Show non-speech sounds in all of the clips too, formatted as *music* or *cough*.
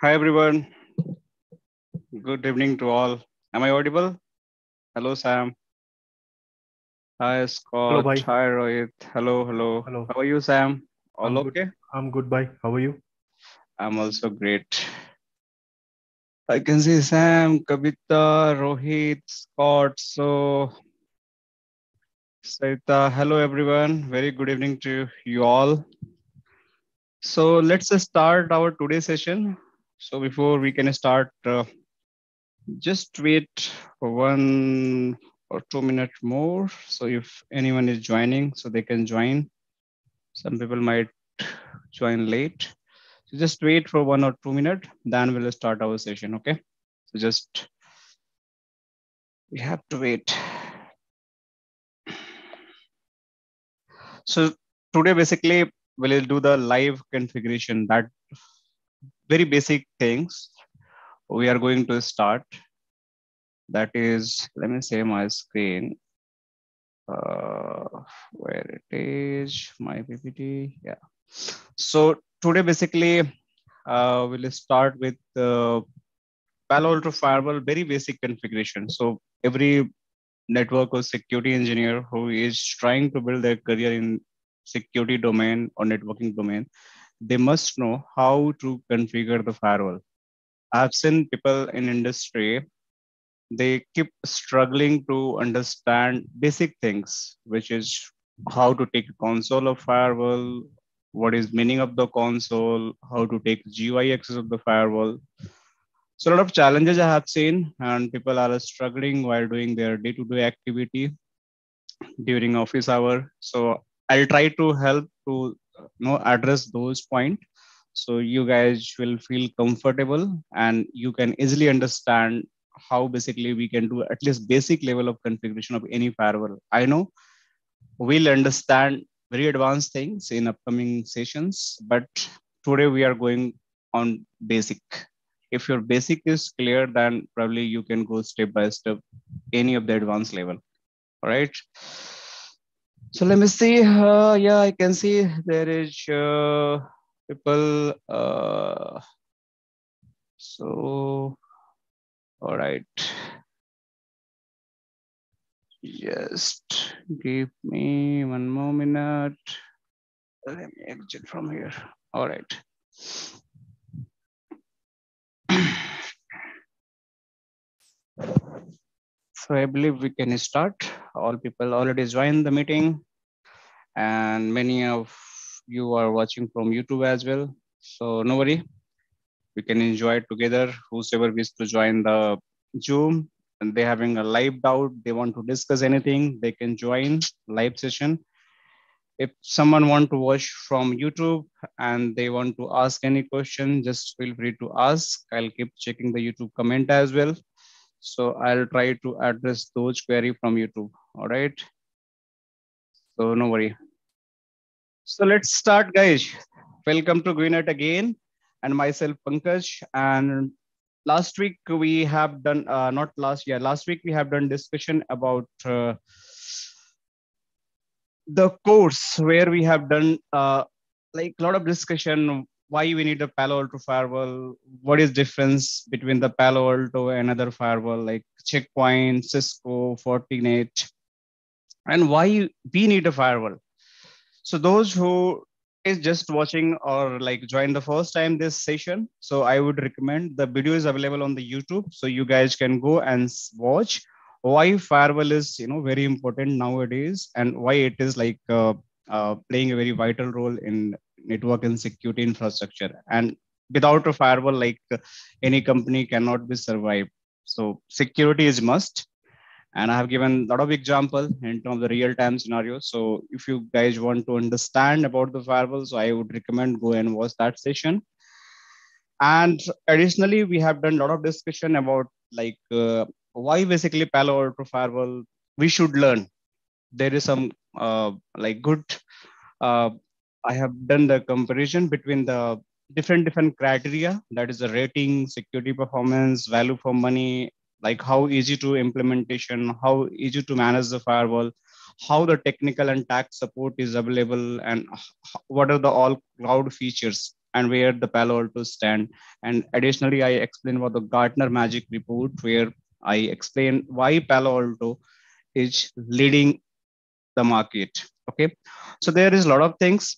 Hi, everyone. Good evening to all. Am I audible? Hello, Sam. Hi, Scott. Hello, bye. Hi, Rohit. Hello, hello. Hello. How are you, Sam? All I'm good. okay? I'm good. Bye. How are you? I'm also great. I can see Sam, Kavita, Rohit, Scott. So, Saita, hello, everyone. Very good evening to you all. So, let's start our today's session. So, before we can start, uh, just wait for one or two minutes more. So if anyone is joining, so they can join. Some people might join late. So just wait for one or two minutes, then we'll start our session, okay? So just, we have to wait. So today, basically, we'll do the live configuration, that very basic things we are going to start. That is, let me say my screen. Uh, where it is, my PPT. Yeah. So today, basically, uh, we'll start with the Palo Alto Firewall, very basic configuration. So every network or security engineer who is trying to build their career in security domain or networking domain, they must know how to configure the firewall. I've seen people in industry they keep struggling to understand basic things, which is how to take a console of firewall, what is meaning of the console, how to take GUI access of the firewall. So a lot of challenges I have seen, and people are struggling while doing their day-to-day activity during office hour. So I'll try to help to you know address those points so you guys will feel comfortable and you can easily understand how basically we can do at least basic level of configuration of any firewall. I know we'll understand very advanced things in upcoming sessions, but today we are going on basic. If your basic is clear, then probably you can go step by step any of the advanced level. All right. So let me see. Uh, yeah, I can see there is uh, people. Uh, so all right. Just give me one more minute. Let me exit from here. All right. *clears throat* So I believe we can start. All people already joined the meeting and many of you are watching from YouTube as well. So no worry, we can enjoy together. Whosoever wishes to join the Zoom and they're having a live doubt, they want to discuss anything, they can join live session. If someone want to watch from YouTube and they want to ask any question, just feel free to ask. I'll keep checking the YouTube comment as well. So I'll try to address those query from YouTube. All right. So no worry. So let's start, guys. Welcome to GuiNet again, and myself Pankaj. And last week we have done, uh, not last year, last week we have done discussion about uh, the course where we have done uh, like a lot of discussion why we need a Palo Alto firewall, what is difference between the Palo Alto and other firewall like Checkpoint, Cisco, Fortinet, and why we need a firewall. So those who is just watching or like join the first time this session, so I would recommend the video is available on the YouTube, so you guys can go and watch why firewall is you know very important nowadays and why it is like uh, uh, playing a very vital role in network and security infrastructure. And without a firewall like uh, any company cannot be survived. So security is must. And i have given a lot of example in terms of the real time scenario. So if you guys want to understand about the firewall so i would recommend go and watch that session. And additionally we have done a lot of discussion about like uh, why basically palo alto firewall we should learn. There is some uh, like good uh, i have done the comparison between the different different criteria that is the rating security performance value for money like how easy to implementation how easy to manage the firewall how the technical and tax support is available and what are the all cloud features and where the Palo Alto stand. And additionally, I explain about the Gartner Magic Report, where I explain why Palo Alto is leading the market. Okay, so there is a lot of things.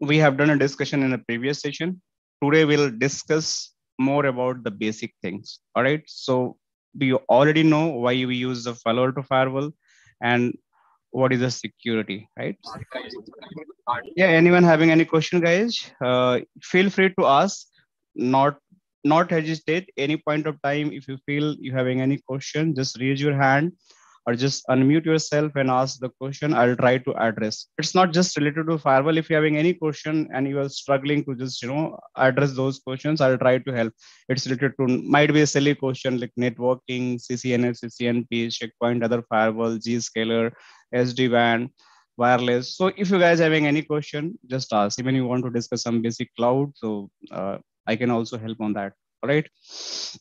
We have done a discussion in a previous session. Today we'll discuss more about the basic things. All right. So we already know why we use the Palo Alto firewall and what is the security, right? Yeah. Anyone having any question, guys? Uh, feel free to ask. Not not hesitate. Any point of time, if you feel you having any question, just raise your hand or just unmute yourself and ask the question i'll try to address. It's not just related to firewall. If you're having any question and you are struggling to just you know address those questions i'll try to help. It's related to might be a silly question like networking ccna ccnp checkpoint other firewall zscaler sd-wan wireless. So if you guys having any question just ask. Even you want to discuss some basic cloud so uh, i can also help on that. All right? *sniffs*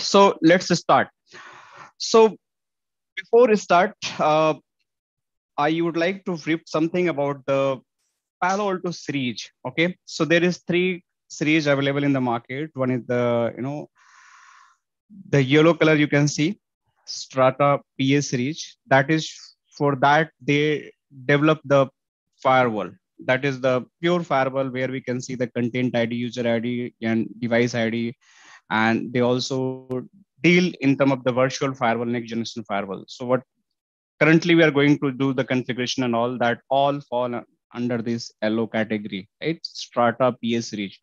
So let's start so before we start, uh, I would like to brief something about the Palo Alto series. Okay, so there is three series available in the market. One is the you know the yellow color you can see Strata PA series. That is for that they develop the firewall. That is the pure firewall where we can see the content ID, user ID, and device ID, and they also deal in terms of the virtual firewall, next generation firewall. So what currently we are going to do the configuration and all that all fall under this yellow category, right? Strata PA series.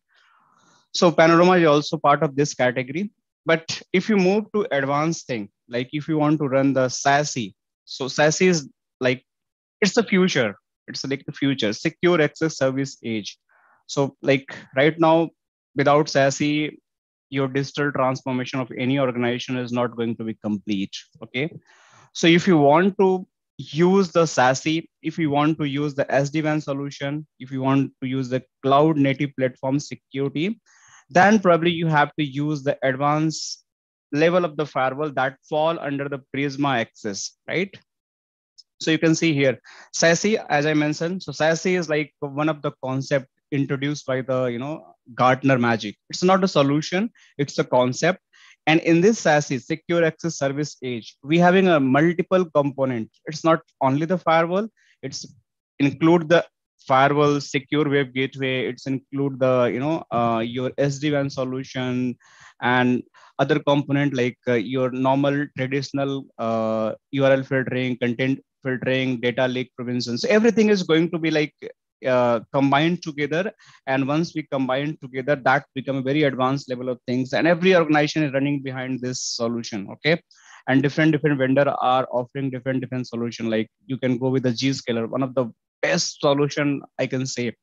So Panorama is also part of this category. But if you move to advanced thing, like if you want to run the SASE, so SASE is like, it's the future. It's like the future, secure access service edge. So like right now, without SASE, your digital transformation of any organization is not going to be complete. Okay. So if you want to use the SASE, if you want to use the SD-WAN solution, if you want to use the cloud native platform security, then probably you have to use the advanced level of the firewall that fall under the Prisma access, right? So you can see here, SASE, as I mentioned, so SASE is like one of the concept introduced by the you know Gartner magic. It's not a solution; it's a concept. And in this SASE, secure access service edge, we having a multiple component. It's not only the firewall; it's include the firewall, secure web gateway. It's include the you know uh, your SD-WAN solution and other component like uh, your normal traditional uh, URL filtering, content filtering, data leak prevention. So everything is going to be like uh, combined together. And once we combine together that become a very advanced level of things. And every organization is running behind this solution okay? And different different vendor are offering different different solution. Like you can go with the zscaler one of the best solution i can say.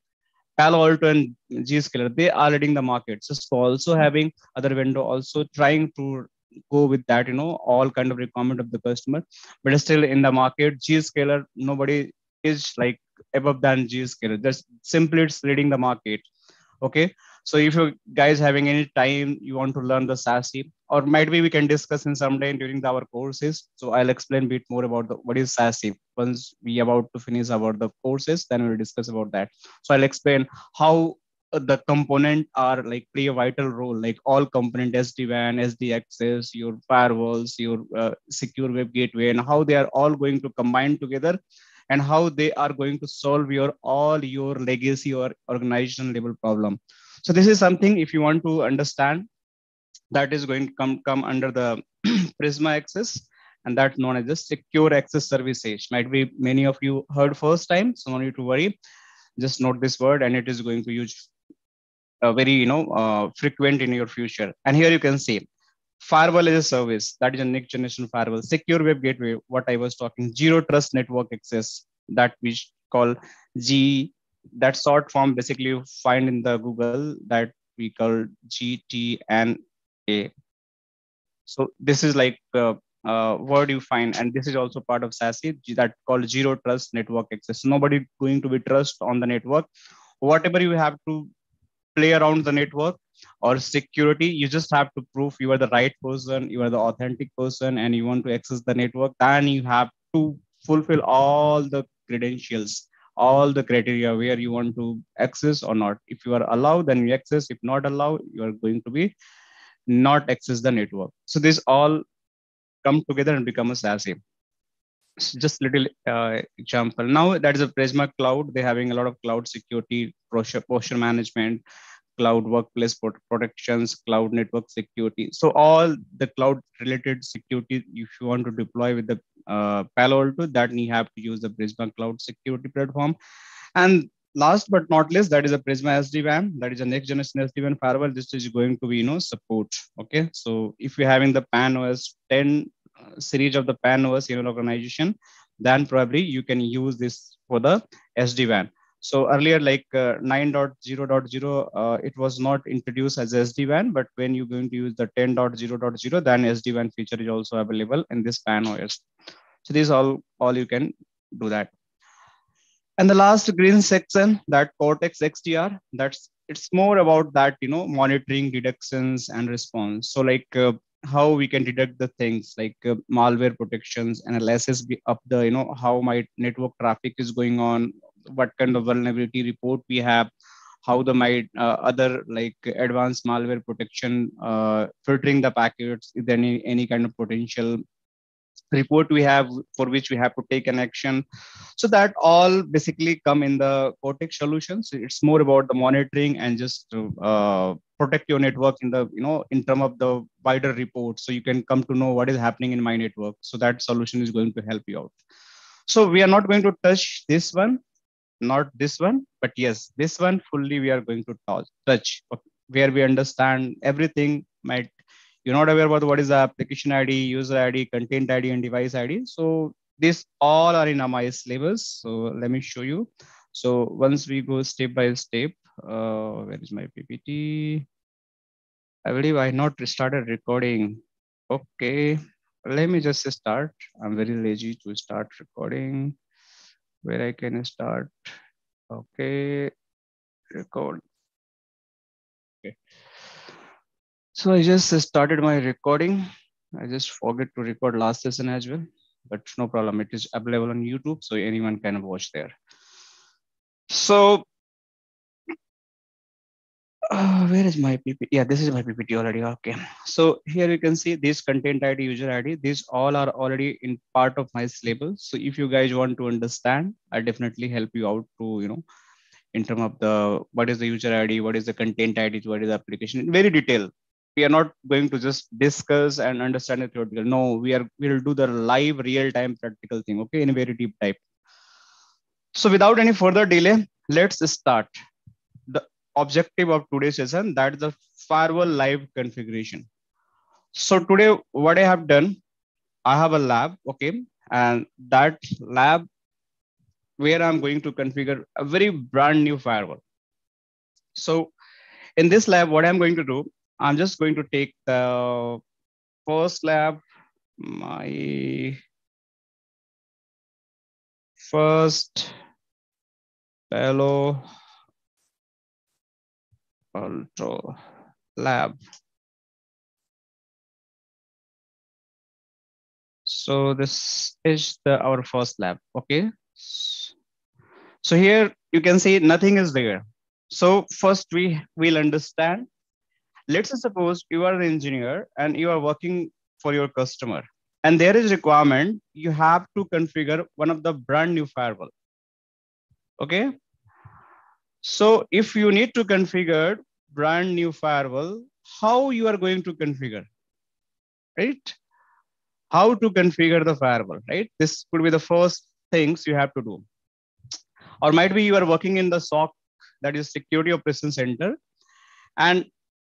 Palo Alto and Zscaler, they are leading the market. Cisco also having other vendor also trying to go with that, you know, all kind of requirement of the customer. But still in the market, Zscaler, nobody is like above than Zscaler. Just simply it's leading the market. Okay. So if you guys having any time you want to learn the SASE, or might be we can discuss in some day during our courses. So I'll explain a bit more about the, what is SASE. Once we about to finish about the courses, then we'll discuss about that. So I'll explain how the component are like play a vital role like all component sd-wan sd access your firewalls your uh, secure web gateway and how they are all going to combine together and how they are going to solve your all your legacy or organization level problem. So this is something if you want to understand that is going to come come under the *clears throat* prisma access and that known as the secure access service edge. Might be many of you heard first time so no need to worry. Just note this word and it is going to use uh, very you know uh, frequent in your future. And here you can see firewall as a service. That is a next generation firewall. Secure web gateway what i was talking. Zero trust network access that we call g that short form basically you find in the google that we call ZTNA so this is like uh, uh, word you find and this is also part of SASE that called zero trust network access. Nobody going to be trust on the network. Whatever you have to play around the network or security you just have to prove you are the right person you are the authentic person and you want to access the network then you have to fulfill all the credentials all the criteria where you want to access or not if you are allowed then you access if not allowed you are going to be not access the network so this all come together and become a SASE. Just little uh, example. Now that is a Prisma Cloud. They're having a lot of cloud security, posture, posture management, cloud workplace protections, cloud network security. So all the cloud related security, if you want to deploy with the uh, Palo Alto, that you have to use the Prisma Cloud Security Platform. And last but not least, that is a Prisma SD-WAN. That is a next generation SD-WAN firewall. This is going to be, you know, support. Okay. So if you're having the PAN OS 10 uh, series of the PAN OS in organization, then probably you can use this for the SD-WAN. So earlier, like uh, 9.0.0, uh, it was not introduced as SD-WAN, but when you're going to use the 10.0.0, then SD-WAN feature is also available in this PAN OS. So this all, all you can do that. And the last green section, that Cortex XDR, that's it's more about that, you know, monitoring detections and response. So like uh, how we can detect the things like uh, malware protections, analysis up the, you know, how my network traffic is going on, what kind of vulnerability report we have, how the my uh, other like advanced malware protection, uh, filtering the packets, is there any, any kind of potential report we have for which we have to take an action? So that all basically come in the cortex solutions it's more about the monitoring and just uh, protect your network in the you know in term of the wider report. So you can come to know what is happening in my network. So that solution is going to help you out. So we are not going to touch this one not this one but yes this one fully we are going to touch, where we understand everything might you're not aware about what is the application ID, user ID, content ID, and device ID. So these all are in MIS labels. So let me show you. So once we go step by step, uh, where is my PPT? I believe I not started recording. Okay, let me just start. I'm very lazy to start recording. Where I can start. Okay, record. Okay. So I just started my recording. I just forget to record last session as well, but no problem. It is available on YouTube, so anyone can watch there. So uh, where is my PPT? Yeah, this is my PPT already. Okay. So here you can see this content ID, user ID. These all are already in part of my label. So if you guys want to understand, I definitely help you out to, you know, in terms of the, what is the user ID, what is the content ID, what is the application in very detail we are not going to just discuss and understand it theoretical. No, we are we'll do the live real-time practical thing, okay, in a very deep type. So without any further delay, let's start. Objective of today's session, that is the firewall live configuration. So today, what I have done, I have a lab, okay, and that lab where I'm going to configure a very brand new firewall. So in this lab, what I'm going to do, I'm just going to take the first lab, my first Palo Alto lab. So this is the our first lab, okay? So here you can see nothing is there. So first we will understand let's suppose you are an engineer and you are working for your customer and there is requirement you have to configure one of the brand new firewall okay so if you need to configure brand new firewall how you are going to configure right how to configure the firewall right this could be the first things you have to do or might be you are working in the SOC that is security operations center and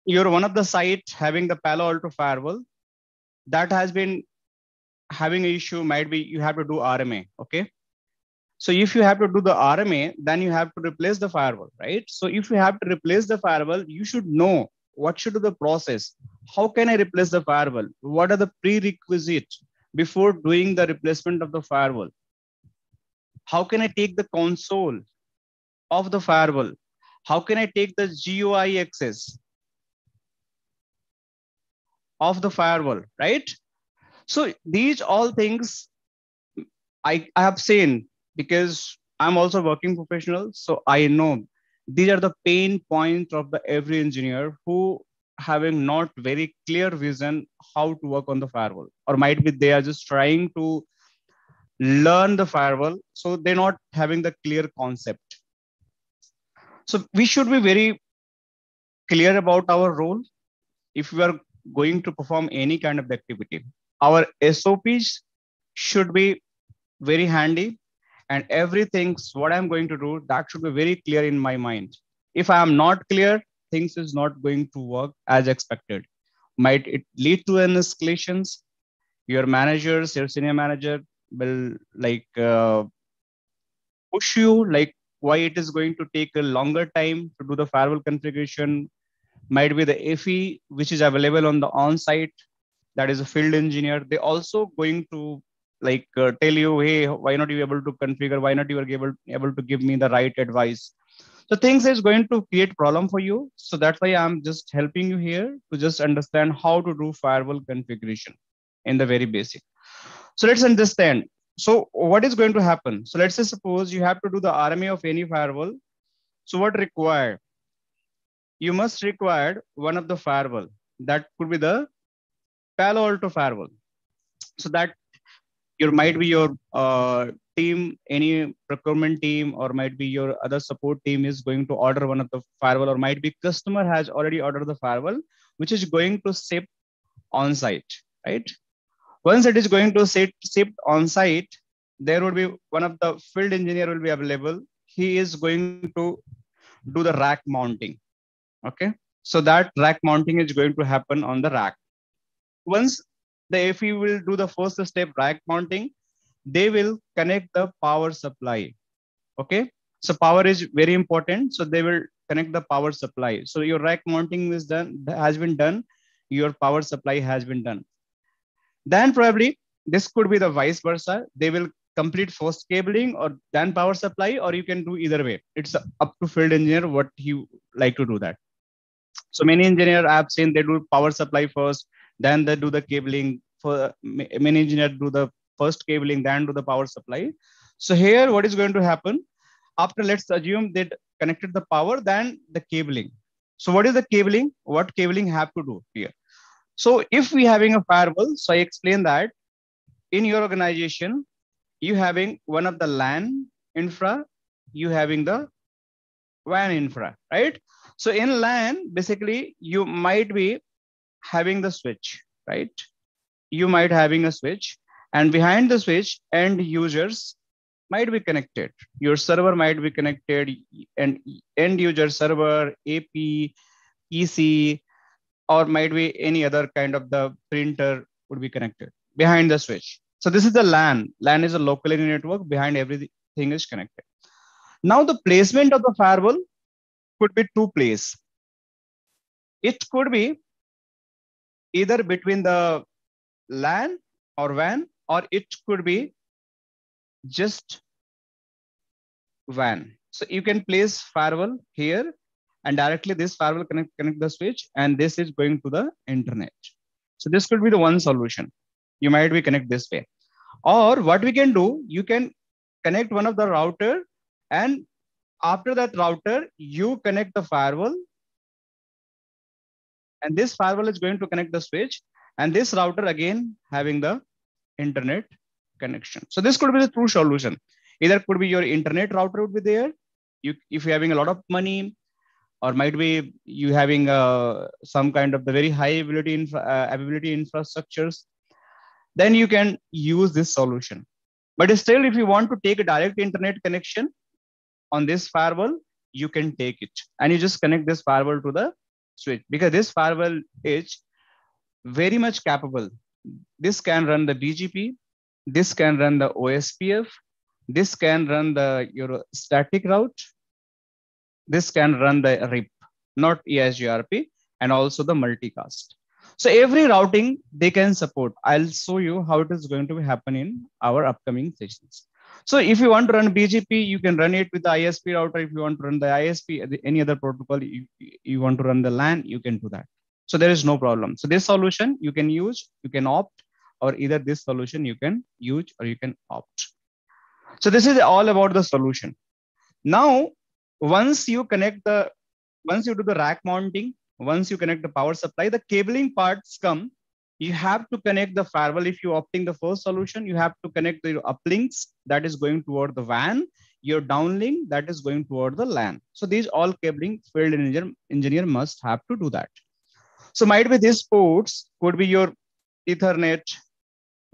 you're one of the site having the Palo Alto firewall that has been having an issue might be you have to do RMA. Okay. So if you have to do the RMA, then you have to replace the firewall, right? So if you have to replace the firewall, you should know what should be the process. How can I replace the firewall? What are the prerequisites before doing the replacement of the firewall? How can I take the console of the firewall? How can I take the GUI access? of the firewall, right? So these all things I, I have seen because I'm also working professional, so I know these are the pain points of the every engineer who having not very clear vision how to work on the firewall, or might be they are just trying to learn the firewall, so they're not having the clear concept. So we should be very clear about our role if we are going to perform any kind of activity. Our SOPs should be very handy and everything what i'm going to do that should be very clear in my mind. If i am not clear things is not going to work as expected. Might it lead to an escalations? Your managers your senior manager will like uh, push you like why it is going to take a longer time to do the firewall configuration. Might be the FE which is available on the on-site that is a field engineer they also going to like uh, tell you hey why not you able to configure? Why not you are able able to give me the right advice? So things is going to create problem for you. So that's why i'm just helping you here to just understand how to do firewall configuration in the very basic. So let's understand. So what is going to happen? So let's say suppose you have to do the rma of any firewall. So what required? You must require one of the firewall. That could be the palo alto firewall. So that your might be your uh, team any procurement team or might be your other support team is going to order one of the firewall or might be customer has already ordered the firewall which is going to ship on site right? Once it is going to sit ship on site there would be one of the field engineer will be available. He is going to do the rack mounting okay? So that rack mounting is going to happen on the rack. Once the FE will do the first step rack mounting, they will connect the power supply. Okay. So power is very important. So they will connect the power supply. So your rack mounting is done, has been done. Your power supply has been done. Then probably this could be the vice versa. They will complete first cabling or then power supply, or you can do either way. It's up to field engineer what you like to do that. So many engineer I have seen they do power supply first, then they do the cabling for many engineers do the first cabling then do the power supply. So here what is going to happen? After let's assume they connected the power then the cabling. So what is the cabling? What cabling have to do here? So if we having a firewall so i explain that in your organization you having one of the LAN infra you having the WAN infra right? So in LAN basically you might be having the switch, right? You might having a switch and behind the switch, end users might be connected. Your server might be connected and end user server, AP, EC, or might be any other kind of the printer would be connected behind the switch. So this is the LAN. LAN is a local area network behind everything is connected. Now the placement of the firewall could be two place. It could be either between the LAN or WAN, or it could be just WAN. So you can place firewall here and directly this firewall connect, connect the switch and this is going to the internet. So this could be the one solution. You might be connect this way. Or what we can do, you can connect one of the router and after that router, you connect the firewall and this firewall is going to connect the switch and this router again having the internet connection. So this could be the true solution. Either could be your internet router would be there. You, if you're having a lot of money or might be you having uh, some kind of the very high ability infra, uh, availability infrastructures, then you can use this solution. But still, if you want to take a direct internet connection on this firewall, you can take it and you just connect this firewall to the switch because this firewall is very much capable. This can run the BGP, this can run the OSPF, this can run the your static route, this can run the RIP, not EIGRP, and also the multicast. So every routing they can support. I'll show you how it is going to happen in our upcoming sessions. So if you want to run BGP, you can run it with the ISP router. If you want to run the ISP, any other protocol, you, you want to run the LAN, you can do that. So there is no problem. So this solution you can use, you can opt, or either this solution you can use or you can opt. So this is all about the solution. Now, once you connect the, once you do the rack mounting, once you connect the power supply, the cabling parts come. You have to connect the firewall. If you're opting the first solution, you have to connect the uplinks that is going toward the WAN, your downlink that is going toward the LAN. So these all cabling field engineer, engineer must have to do that. So might be these ports could be your Ethernet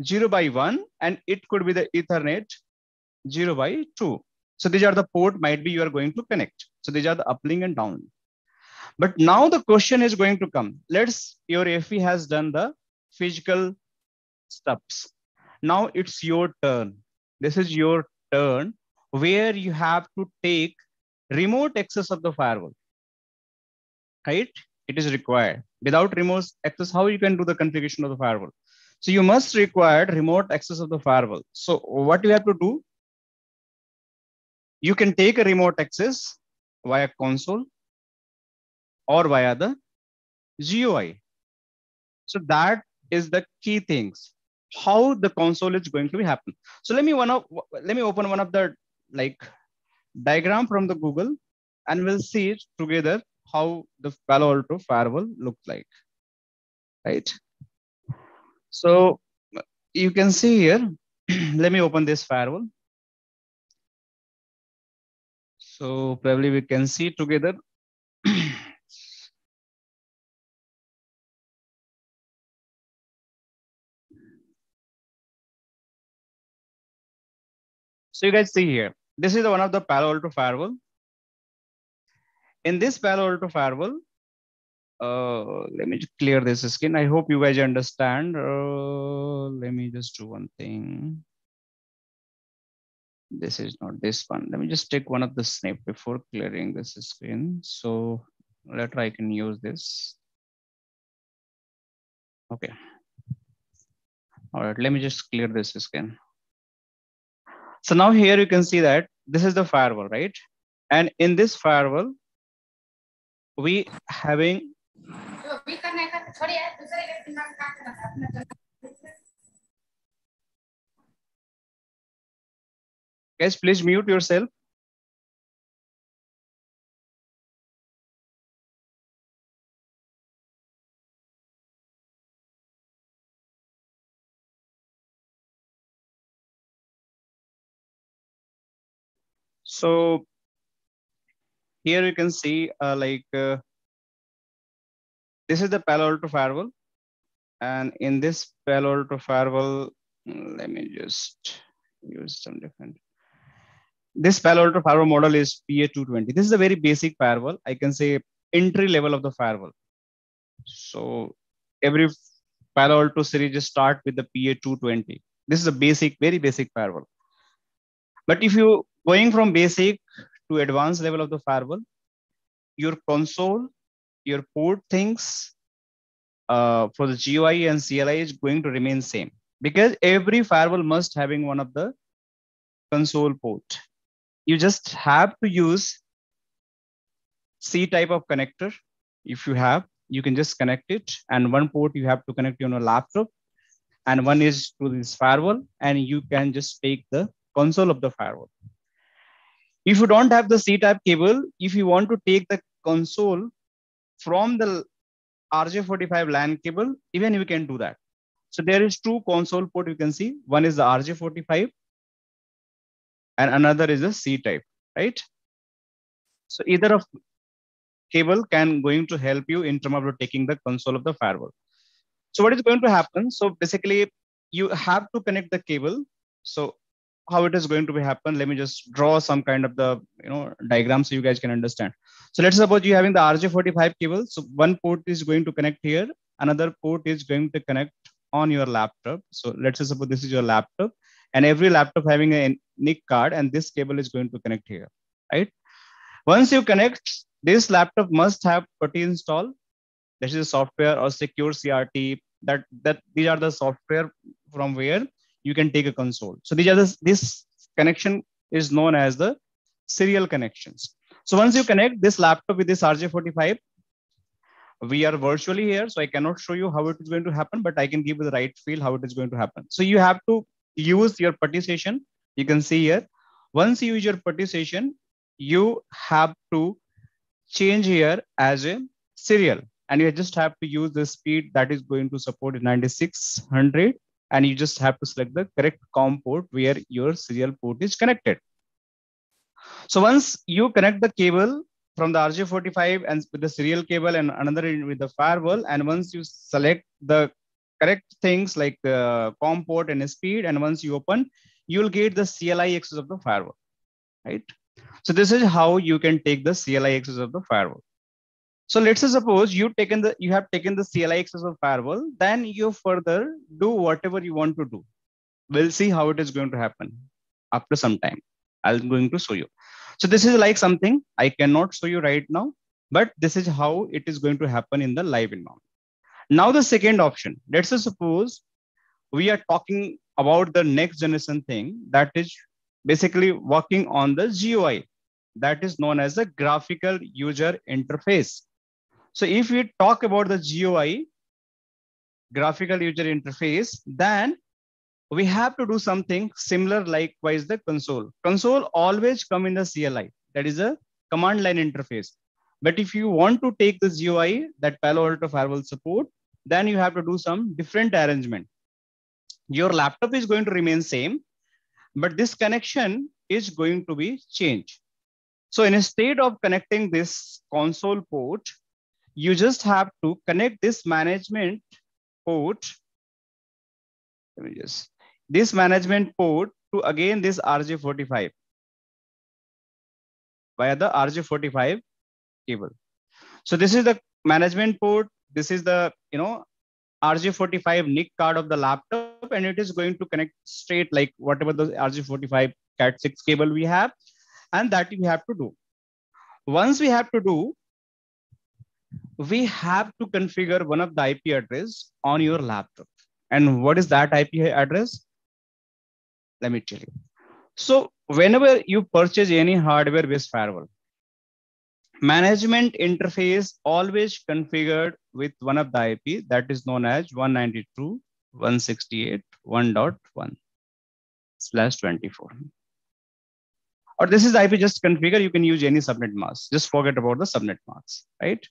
0 by 1 and it could be the Ethernet 0 by 2. So these are the port might be you are going to connect. So these are the uplink and downlink. But now the question is going to come. Let's your FE has done the physical steps. Now it's your turn. This is your turn where you have to take remote access of the firewall. Right? It is required. Without remote access, how you can do the configuration of the firewall? So you must require remote access of the firewall. So what you have to do, you can take a remote access via console or via the GUI. So that is the key things, how the console is going to be happen. So let me one of let me open one of the like diagram from the Google and we'll see it together how the Palo Alto firewall looks like, right? So you can see here, *clears throat* let me open this firewall. So probably we can see together. So you guys see here, this is one of the Palo Alto firewall. In this Palo Alto firewall, uh, let me just clear this screen. I hope you guys understand. Uh, let me just do one thing. This is not this one. Let me just take one of the snap before clearing this screen. So later I can use this. Okay. All right, let me just clear this screen. So now here you can see that this is the firewall, right? And in this firewall, we having Guys, please mute yourself. So here you can see uh, like uh, this is the Palo Alto firewall. And in this Palo Alto firewall, mm, let me just use some different. This Palo Alto firewall model is PA220. This is a very basic firewall. I can say entry level of the firewall. So every Palo Alto series start with the PA220. This is a basic, very basic firewall. But if you going from basic to advanced level of the firewall, your console, your port things uh, for the GUI and CLI is going to remain same because every firewall must having one of the console port. You just have to use C type of connector. If you have, you can just connect it. And one port you have to connect on a laptop and one is to this firewall and you can just take the console of the firewall. If you don't have the C-type cable, if you want to take the console from the RJ45 LAN cable, even you can do that. So there is two console port you can see. One is the RJ45 and another is the C-type, right? So either of cable can going to help you in terms of taking the console of the firewall. So what is going to happen? So basically you have to connect the cable. So how it is going to be happen. Let me just draw some kind of the you know diagram so you guys can understand. So let's suppose you having the rj45 cable. So one port is going to connect here. Another port is going to connect on your laptop. So let's suppose this is your laptop and every laptop having a nic card and this cable is going to connect here right? Once you connect this laptop must have putty installed this is software or secure crt that that these are the software from where you can take a console. So these are the, this connection is known as the serial connections. So once you connect this laptop with this RJ45, we are virtually here, so I cannot show you how it is going to happen, but I can give you the right feel how it is going to happen. So you have to use your putty station. You can see here, once you use your putty session, you have to change here as a serial and you just have to use the speed that is going to support 9600 and you just have to select the correct COM port where your serial port is connected. So once you connect the cable from the RJ45 and with the serial cable and another with the firewall, and once you select the correct things like the COM port and speed, and once you open, you'll get the CLI access of the firewall, right? So this is how you can take the CLI access of the firewall. So let's suppose you taken the you have taken the CLI access of firewall, then you further do whatever you want to do. We'll see how it is going to happen after some time. I'm going to show you. So this is like something I cannot show you right now, but this is how it is going to happen in the live environment. Now the second option, let's suppose we are talking about the next generation thing that is basically working on the GUI that is known as the graphical user interface. So if we talk about the GUI, graphical user interface, then we have to do something similar likewise the console. Console always come in the CLI, that is a command line interface. But if you want to take the GUI that Palo Alto Firewall support, then you have to do some different arrangement. Your laptop is going to remain same, but this connection is going to be changed. So instead of connecting this console port, you just have to connect this management port. Let me just this management port to again this RJ45 via the RJ45 cable. So this is the management port. This is the you know RJ45 NIC card of the laptop, and it is going to connect straight like whatever the RJ45 Cat6 cable we have, and that we have to do. Once we have to do, we have to configure one of the IP address on your laptop. And what is that IP address? Let me tell you. So whenever you purchase any hardware based firewall, management interface always configured with one of the IP that is known as 192.168.1.1 slash 24 or this is IP just configure, you can use any subnet mask. Just forget about the subnet mask, right?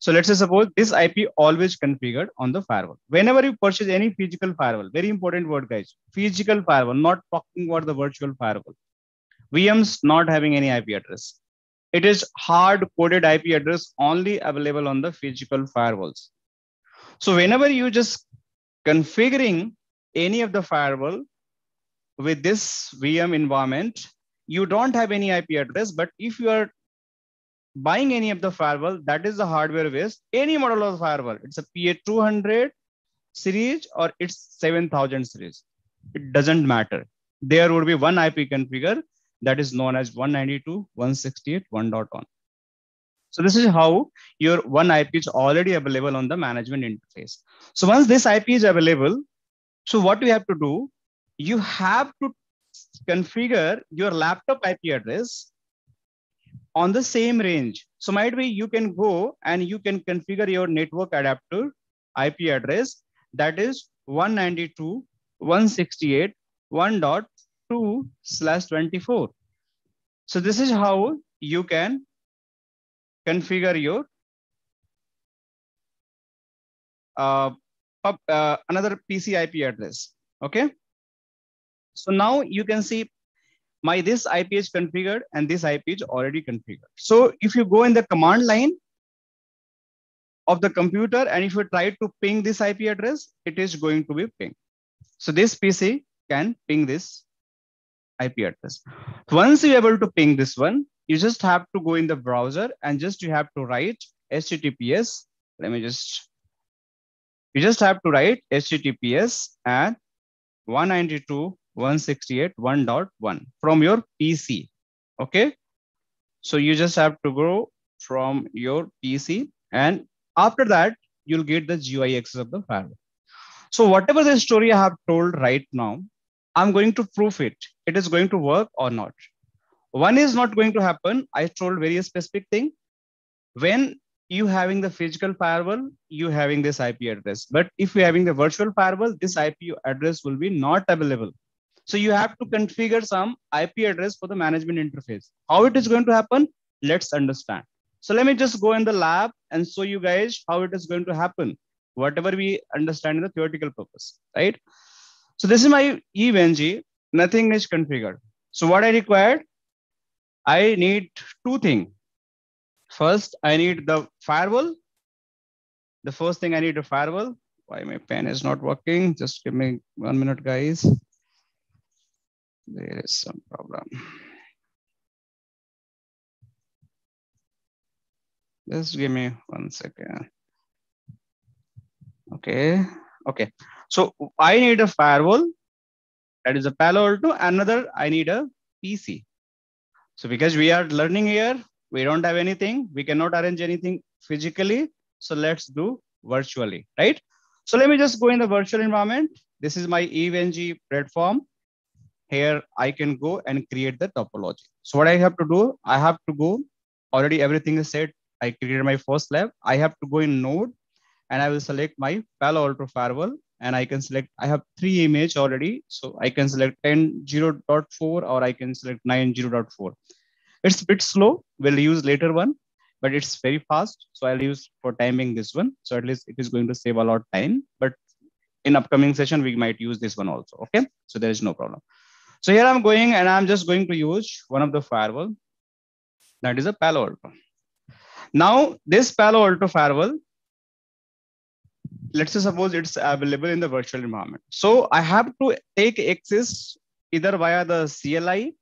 So let's say suppose this IP always configured on the firewall. Whenever you purchase any physical firewall, very important word guys, physical firewall, not talking about the virtual firewall. VMs not having any IP address. It is hard coded IP address only available on the physical firewalls. So whenever you just configuring any of the firewall with this VM environment, you don't have any IP address, but if you are buying any of the firewall, that is the hardware based, any model of firewall, it's a PA200 series or it's 7000 series. It doesn't matter. There would be one IP configure that is known as 192.168.1.1. So this is how your one IP is already available on the management interface. So once this IP is available, so what you have to do, you have to configure your laptop IP address on the same range. So might be you can go and you can configure your network adapter IP address that is 192.168.1.2 slash 24. So this is how you can configure your uh, uh, another PC IP address. Okay. So now you can see my this IP is configured and this IP is already configured. So if you go in the command line of the computer and if you try to ping this IP address, it is going to be ping. So this PC can ping this IP address. Once you're able to ping this one, you just have to go in the browser and just you have to write HTTPS. Let me just, you just have to write HTTPS and 192 168.1.1 from your PC. Okay. So you just have to go from your PC and after that, you'll get the GUI access of the firewall. So whatever the story I have told right now, I'm going to prove it. It is going to work or not. One is not going to happen. I told very specific thing. When you having the physical firewall, you having this IP address. But if you're having the virtual firewall, this IP address will be not available. So you have to configure some IP address for the management interface. How it is going to happen? Let's understand. So let me just go in the lab and show you guys how it is going to happen, whatever we understand in the theoretical purpose, right? So this is my EVE-NG, nothing is configured. So what I required, I need two things. First, I need the firewall. The first thing I need a firewall. Why my pen is not working? Just give me one minute, guys. There is some problem. Just give me one second. Okay, okay. So I need a firewall. That is a Palo Alto. Another, I need a PC. So because we are learning here, we don't have anything. We cannot arrange anything physically. So let's do virtually, right? So let me just go in the virtual environment. This is my EVE-NG platform. Here I can go and create the topology. So what I have to do, I have to go, already everything is set. I created my first lab. I have to go in node and I will select my Palo Alto firewall and I can select, I have three image already. So I can select 10.0.4 or I can select 9.0.4. It's a bit slow. We'll use later one, but it's very fast. So I'll use for timing this one. So at least it is going to save a lot of time, but in upcoming session, we might use this one also. Okay. So there is no problem. So here I'm going and I'm just going to use one of the firewall. That is a Palo Alto. Now this Palo Alto firewall, let's suppose it's available in the virtual environment. So I have to take access either via the CLI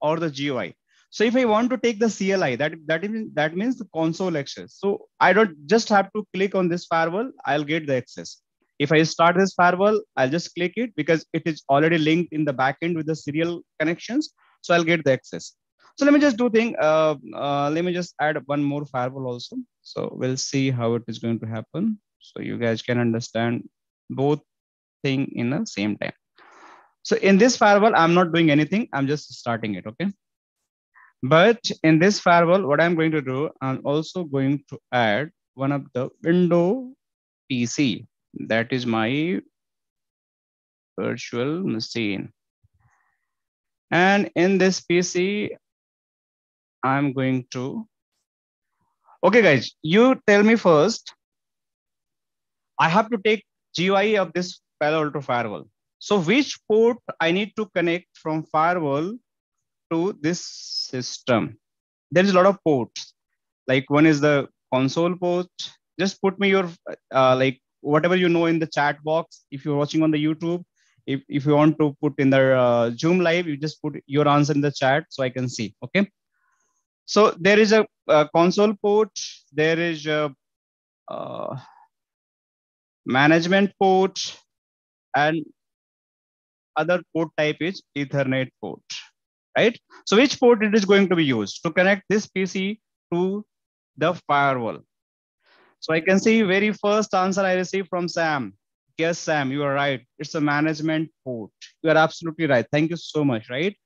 or the GUI. So if I want to take the CLI, that that means that means the console access. So I don't just have to click on this firewall. I'll get the access. If I start this firewall, I'll just click it because it is already linked in the backend with the serial connections. So I'll get the access. So let me just do thing. Uh, uh, let me just add one more firewall also. So we'll see how it is going to happen. So you guys can understand both thing in the same time. So in this firewall, I'm not doing anything. I'm just starting it. Okay. But in this firewall, what I'm going to do, I'm also going to add one of the window PC. That is my virtual machine. And in this PC, I'm going to, okay guys, you tell me first, I have to take GUI of this Palo Alto firewall. So which port I need to connect from firewall to this system? There is a lot of ports. Like one is the console port. Just put me your, uh, like whatever you know in the chat box. If you're watching on the YouTube, if, if you want to put in the uh, Zoom live, you just put your answer in the chat so I can see, okay? So there is a, a console port, there is a uh, management port, and other port type is Ethernet port, right? So which port it is going to be used to connect this PC to the firewall? So I can see very first answer I received from Sam. Yes, Sam, you are right. It's a management port. You are absolutely right. Thank you so much, right?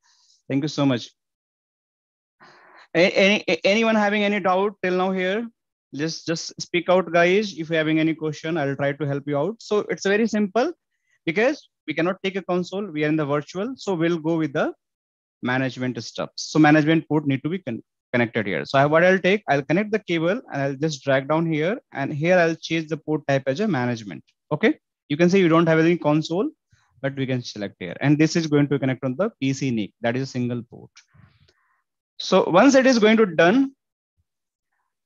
Thank you so much. Any, anyone having any doubt till now here? Just just speak out, guys. If you're having any question, I'll try to help you out. So it's very simple because we cannot take a console. We are in the virtual, so we'll go with the management stuff. So management port need to be connected here. So I, what I'll take, I'll connect the cable and I'll just drag down here, and here I'll change the port type as a management. Okay, you can see you don't have any console, but we can select here, and this is going to connect on the PC NIC. That is a single port. So once it is going to done,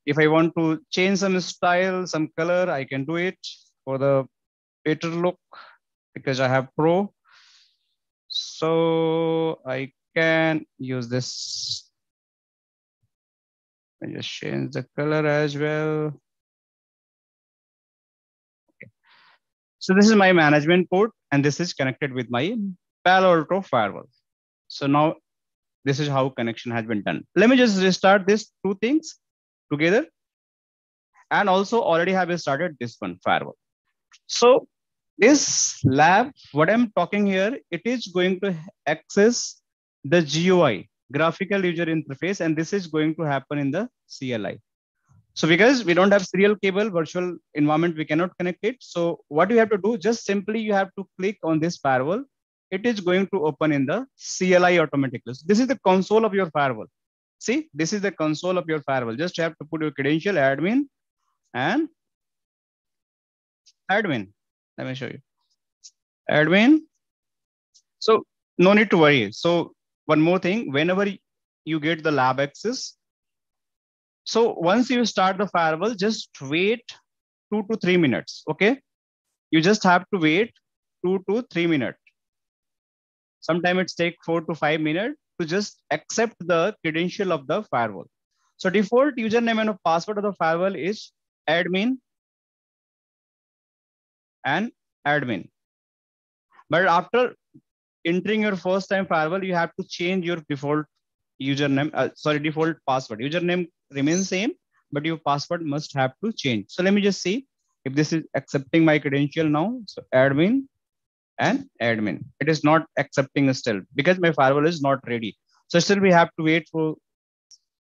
if I want to change some style, some color, I can do it for the better look because I have Pro. So I can use this. I just change the color as well. Okay. So this is my management port and this is connected with my Palo Alto firewall. So now this is how connection has been done. Let me just restart these two things together. And also already have started this one firewall. So this lab, what I'm talking here, it is going to access the GUI, graphical user interface, and this is going to happen in the CLI. So because we don't have serial cable virtual environment, we cannot connect it. So what you have to do, just simply you have to click on this firewall it is going to open in the CLI automatically. So this is the console of your firewall. See, this is the console of your firewall. Just have to put your credential admin and admin. Let me show you. Admin. So no need to worry. So one more thing, whenever you get the lab access, so once you start the firewall, just wait two to three minutes. Okay. You just have to wait two to three minutes. Sometimes it's take four to five minutes to just accept the credential of the firewall. So default username and password of the firewall is admin and admin. But after entering your first time firewall, you have to change your default username, uh, sorry, default password. Username remains same, but your password must have to change. So let me just see if this is accepting my credential now. So admin and admin. It is not accepting still because my firewall is not ready. So still we have to wait for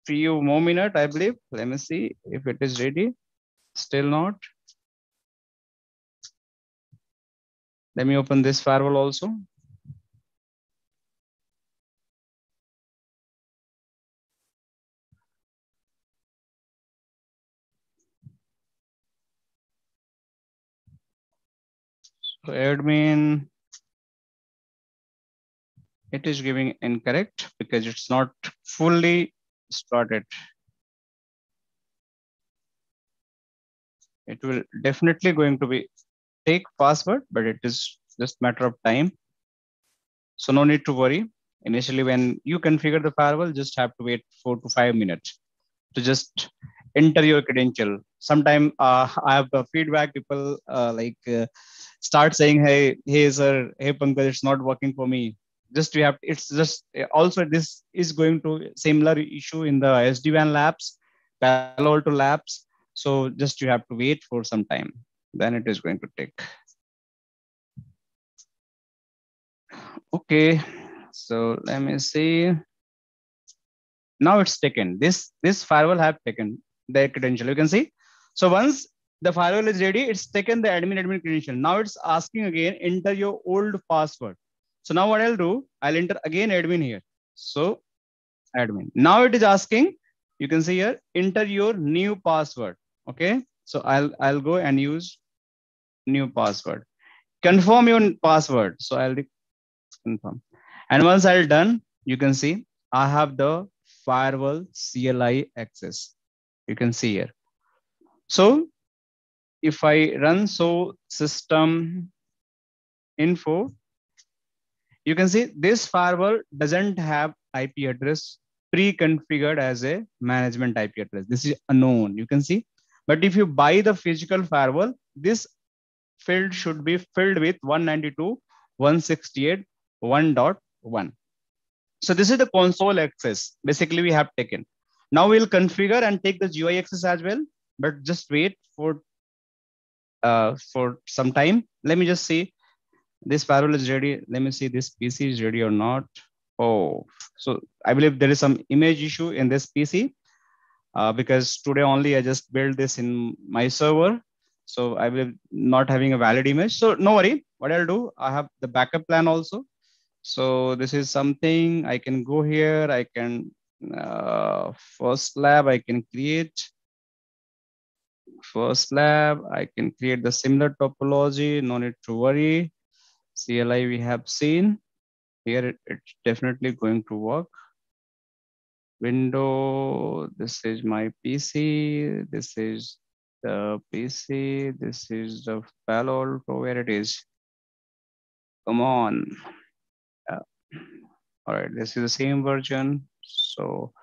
few more minutes, I believe. Let me see if it is ready. Still not. Let me open this firewall also. Admin, it is giving incorrect because it's not fully started. It will definitely going to be take password, but it is just matter of time. So no need to worry. Initially, when you configure the firewall, just have to wait four to five minutes to just enter your credential. Sometime uh, *laughs* I have the feedback people uh, like uh, start saying, "Hey, hey, sir, hey, Pankaj, it's not working for me." Just we have. It's just also this is going to similar issue in the SD-WAN labs, Palo Alto labs. So just you have to wait for some time. Then it is going to take. Okay, so let me see. Now it's taken. This this firewall have taken the credential. You can see. So once the firewall is ready, it's taken the admin admin credential. Now it's asking again, enter your old password. So now what I'll do, I'll enter again admin here. So admin. Now it is asking, you can see here, enter your new password. Okay. So I'll I'll go and use new password. Confirm your password. So I'll confirm. And once I'll done, you can see I have the firewall CLI access. You can see here. So if I run so system info, you can see this firewall doesn't have IP address pre-configured as a management IP address. This is unknown, you can see. But if you buy the physical firewall, this field should be filled with 192.168.1.1. So this is the console access. Basically, we have taken. Now we'll configure and take the GUI access as well, but just wait for uh, for some time. Let me just see this firewall is ready. Let me see this PC is ready or not. Oh, so I believe there is some image issue in this PC uh, because today only I just built this in my server. So I will not having a valid image. So no worry. What I'll do, I have the backup plan also. So this is something I can go here. I can uh, first lab I can create. First lab I can create the similar topology. No need to worry. CLI we have seen here. It, it's definitely going to work window. This is my PC. This is the PC. This is the Palo Alto, where it is. Come on. All right, this is the same version. So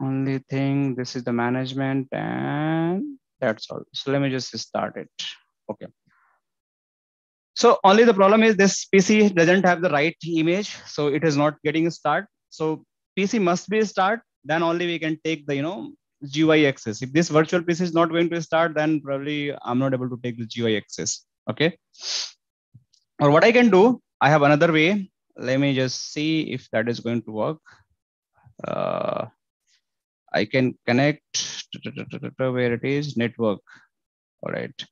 only thing, this is the management and that's all. So let me just start it. Okay. So only the problem is this PC doesn't have the right image. So it is not getting a start. So PC must be start. Then only we can take the, you know, GUI access. If this virtual PC is not going to start, then probably I'm not able to take the GUI access. Okay. Or what I can do, I have another way. Let me just see if that is going to work. Uh, I can connect where it is network. All right.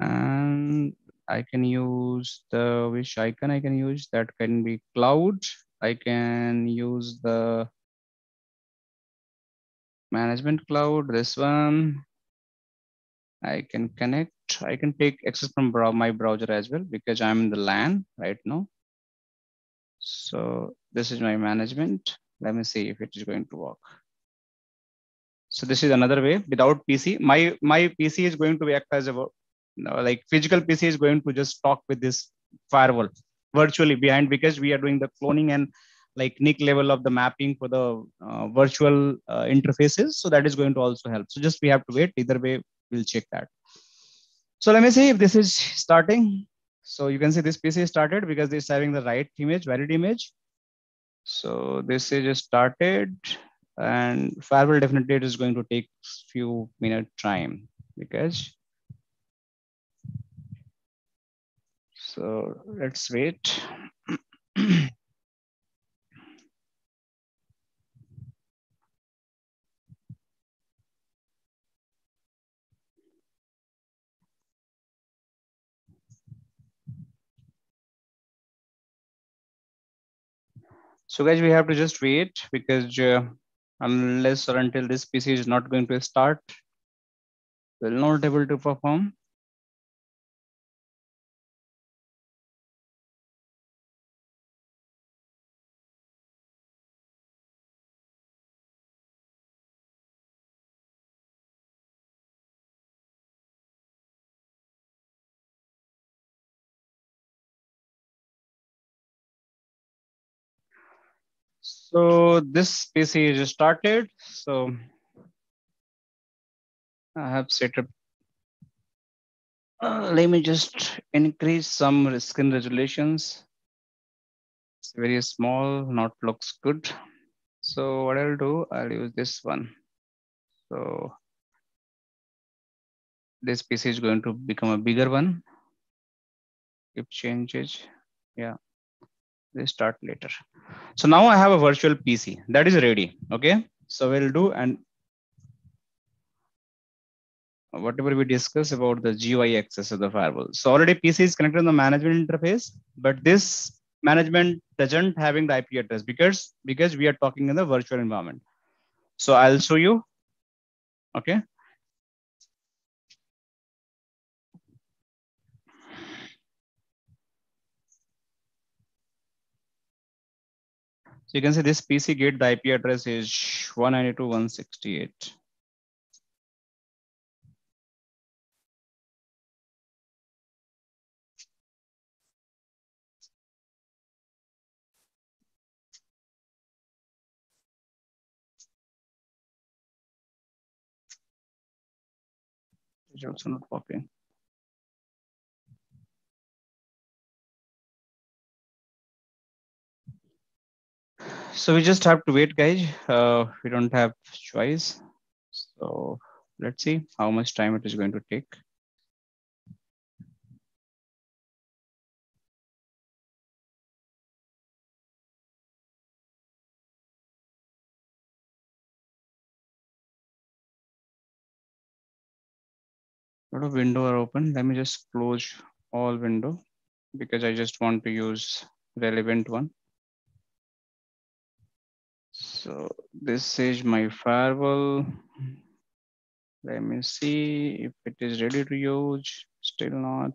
And I can use the which icon I can use that can be cloud. I can use the management cloud, this one. I can connect. I can take access from my browser as well because I'm in the LAN right now. So this is my management. Let me see if it is going to work. So this is another way without PC. My my PC is going to be act as a like physical PC is going to just talk with this firewall virtually behind because we are doing the cloning and like NIC level of the mapping for the uh, virtual uh, interfaces. So that is going to also help. So just we have to wait. Either way, we'll check that. So let me see if this is starting. So you can see this PC started because it's having the right image, valid image. So this is started and firewall definitely it is going to take few minute time because so let's wait. So guys, we have to just wait because uh, unless or until this PC is not going to start, will not able to perform. So this PC is started. So I have set up. Uh, let me just increase some screen resolutions. It's very small, not looks good. So what I'll do, I'll use this one. So this PC is going to become a bigger one. If changes, yeah, they start later. So now I have a virtual PC that is ready. Okay. So we'll do and whatever we discuss about the GUI access of the firewall. So already PC is connected to the management interface, but this management doesn't having the IP address because because we are talking in the virtual environment. So I'll show you. Okay. So you can see this PC gate, the IP address is 192.168. It's also not. So we just have to wait guys. Uh, we don't have choice. So let's see how much time it is going to take. Lot of window are open. Let me just close all window because i just want to use relevant one so this is my firewall. Let me see if it is ready to use. Still not.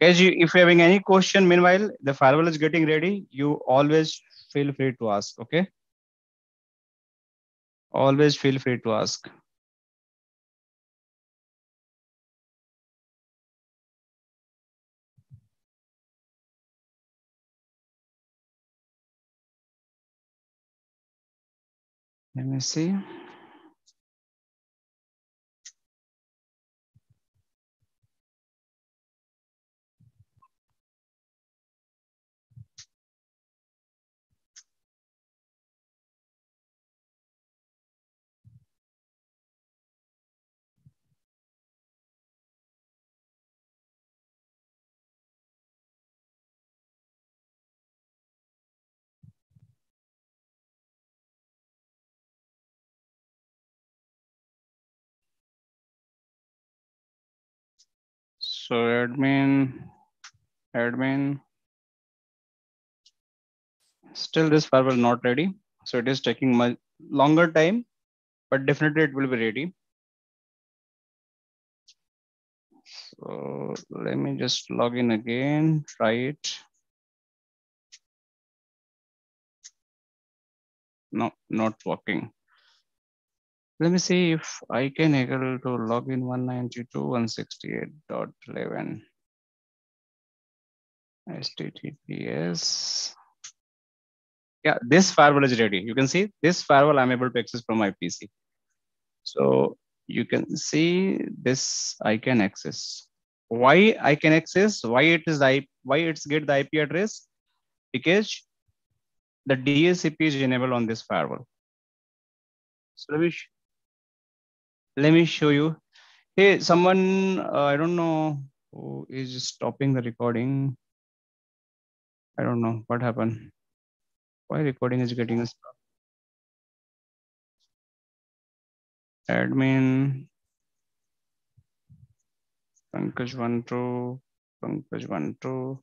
Guys, you, if you're having any question, meanwhile, the firewall is getting ready, you always feel free to ask, okay? Always feel free to ask. Let me see. So admin, admin, still this firewall not ready. So it is taking much longer time, but definitely it will be ready. So let me just log in again, try it. No, not working. Let me see if I can able to log in 192.168.11. HTTPS. Yeah, this firewall is ready. You can see this firewall I'm able to access from my PC. So you can see this I can access. Why I can access? Why it is I why it's get the IP address? Because the DHCP is enabled on this firewall. So let me let me show you. Hey, someone, uh, I don't know who is stopping the recording. I don't know what happened. Why recording is getting stopped? stop? Admin. Pankaj one two. Pankaj one two.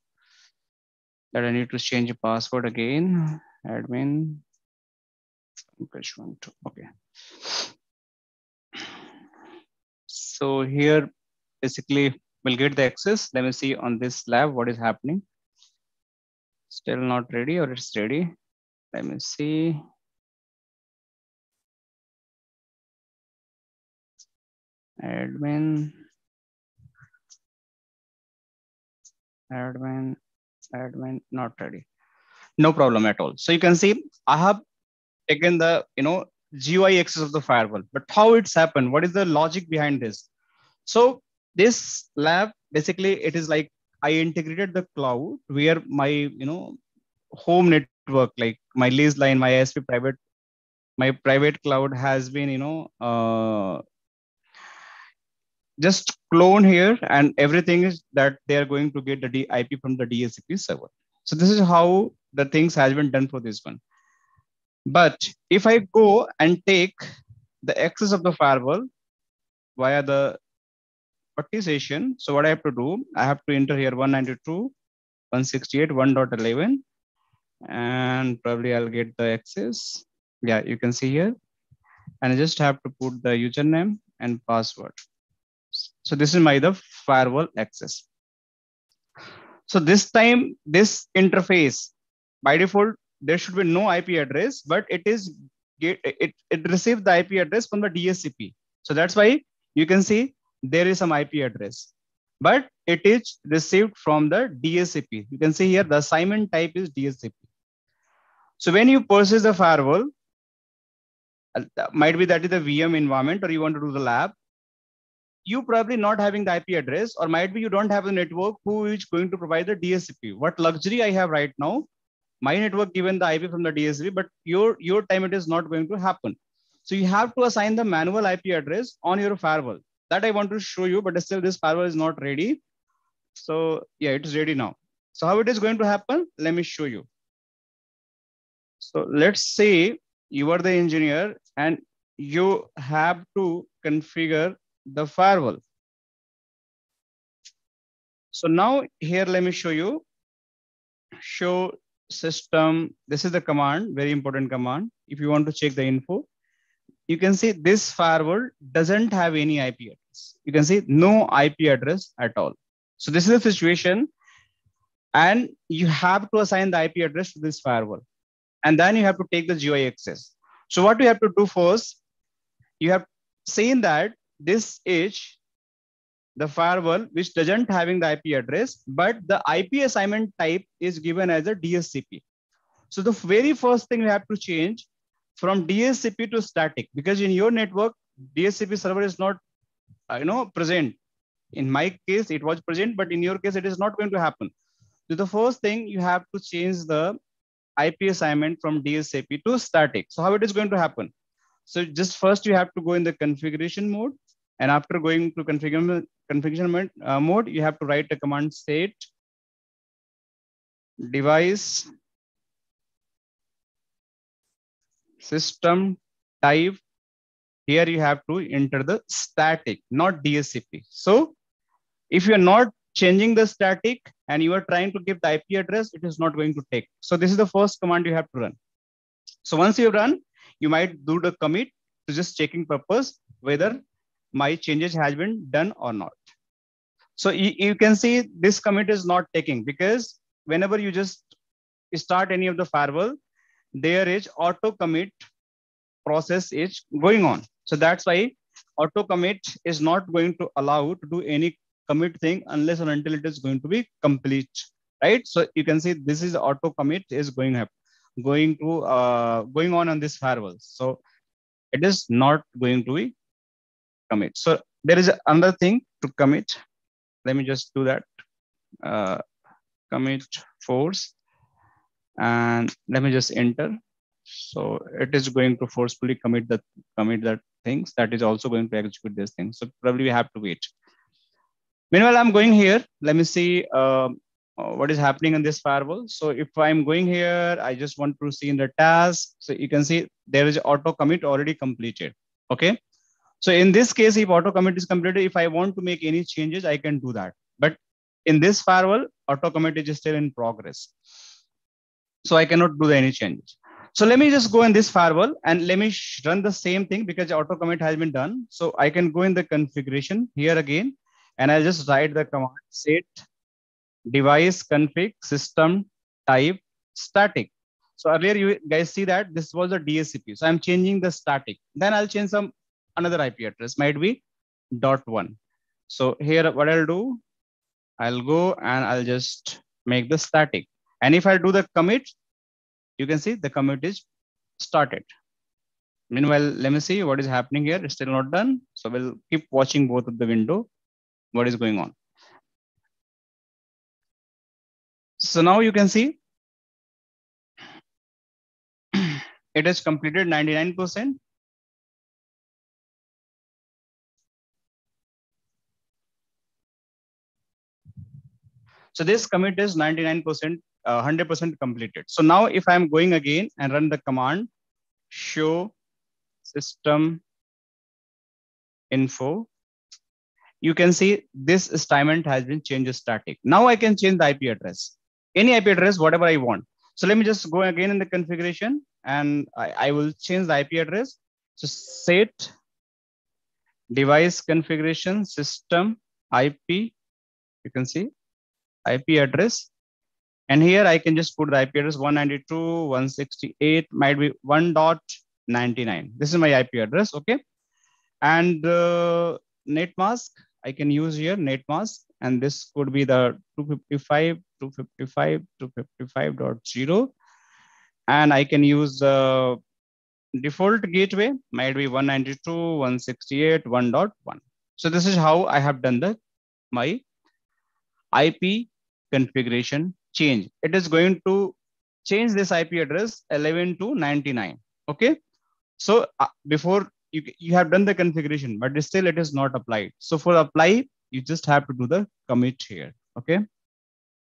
That I need to change the password again. Admin. Pankaj one two. Okay. So here, basically, we'll get the access. Let me see on this lab what is happening. Still not ready or it's ready. Let me see. Admin. Admin. Admin not ready. No problem at all. So you can see I have taken the, you know, GUI access of the firewall. But how it's happened? What is the logic behind this? So this lab, basically, it is like I integrated the cloud where my, you know, home network, like my lease line, my ISP private, my private cloud has been, you know, uh, just clone here and everything is that they are going to get the IP from the DHCP server. So this is how the things has been done for this one. But if I go and take the access of the firewall via the session, so what I have to do, I have to enter here 192, 168, 1.11, and probably I'll get the access. Yeah, you can see here. And I just have to put the username and password. So this is my the firewall access. So this time, this interface by default there should be no IP address, but it is it, it, it received the IP address from the DHCP. So that's why you can see there is some IP address, but it is received from the DHCP. You can see here the assignment type is DHCP. So when you purchase the firewall, uh, might be that is the VM environment or you want to do the lab, you probably not having the IP address or might be you don't have a network who is going to provide the DHCP. What luxury I have right now, my network given the IP from the DSP, but your, your time it is not going to happen. So you have to assign the manual IP address on your firewall. That I want to show you, but still this firewall is not ready. So yeah, it is ready now. So how it is going to happen? Let me show you. So let's say you are the engineer and you have to configure the firewall. So now here, let me show you, show system, this is the command, very important command. If you want to check the info, you can see this firewall doesn't have any IP address. You can see no IP address at all. So this is the situation and you have to assign the IP address to this firewall. And then you have to take the GUI access. So what you have to do first, you have seen that this is the firewall which doesn't having the IP address, but the IP assignment type is given as a DHCP. So the very first thing you have to change from DHCP to static because in your network, DHCP server is not, uh, you know, present. In my case, it was present, but in your case, it is not going to happen. So the first thing you have to change the IP assignment from DHCP to static. So how it is going to happen? So just first you have to go in the configuration mode and after going to configuration, configuration uh, mode, you have to write a command state device system type. Here you have to enter the static, not DHCP. So If you're not changing the static and you are trying to give the IP address, it is not going to take. So this is the first command you have to run. So once you run, you might do the commit to just checking purpose whether my changes has been done or not. So you, you can see this commit is not taking because whenever you just start any of the firewall, there is auto commit process is going on. So that's why auto commit is not going to allow to do any commit thing unless or until it is going to be complete, right? So you can see this is auto commit is going up, going to uh, going on on this firewall. So it is not going to be commit. So there is another thing to commit. Let me just do that. Uh, commit force and let me just enter. So it is going to forcefully commit the commit that things that is also going to execute this thing. So probably we have to wait. Meanwhile, I'm going here. Let me see uh, what is happening in this firewall. So if I'm going here, I just want to see in the task. So you can see there is auto commit already completed. Okay. So in this case, if auto commit is completed, if I want to make any changes, I can do that. But in this firewall, auto commit is still in progress. So I cannot do any changes. So let me just go in this firewall and let me run the same thing because auto commit has been done. So I can go in the configuration here again, and I'll just write the command set device config system type static. So earlier you guys see that this was a DHCP. So I'm changing the static. Then I'll change some another IP address might be dot one. So here what I'll do, I'll go and I'll just make the static. And if I do the commit, you can see the commit is started. Meanwhile, let me see what is happening here. It's still not done. So we'll keep watching both of the window, what is going on. So now you can see *clears throat* it has completed 99%. So this commit is 99%, uh, 100% completed. So now if I'm going again and run the command show system info, you can see this assignment has been changed static. Now I can change the IP address, any IP address, whatever I want. So let me just go again in the configuration and I, I will change the IP address. So set device configuration system IP, you can see IP address. And here I can just put the IP address 192.168 might be 1.99. This is my IP address, okay? And uh, net mask, I can use here net mask, and this could be the 255, 255, 255.0. And I can use the default gateway, might be 192, 168, 1.1. So this is how I have done the my IP configuration change. It is going to change this IP address 11 to 99. Okay. So uh, before you, you have done the configuration, but still it is not applied. So for apply, you just have to do the commit here. Okay.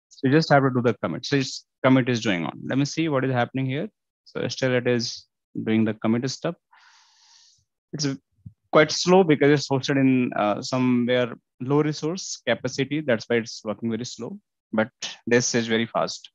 So you just have to do the commit. So this commit is going on. Let me see what is happening here. So still it is doing the commit stuff. It's quite slow because it's hosted in uh, somewhere low resource capacity. That's why it's working very slow but this is very fast.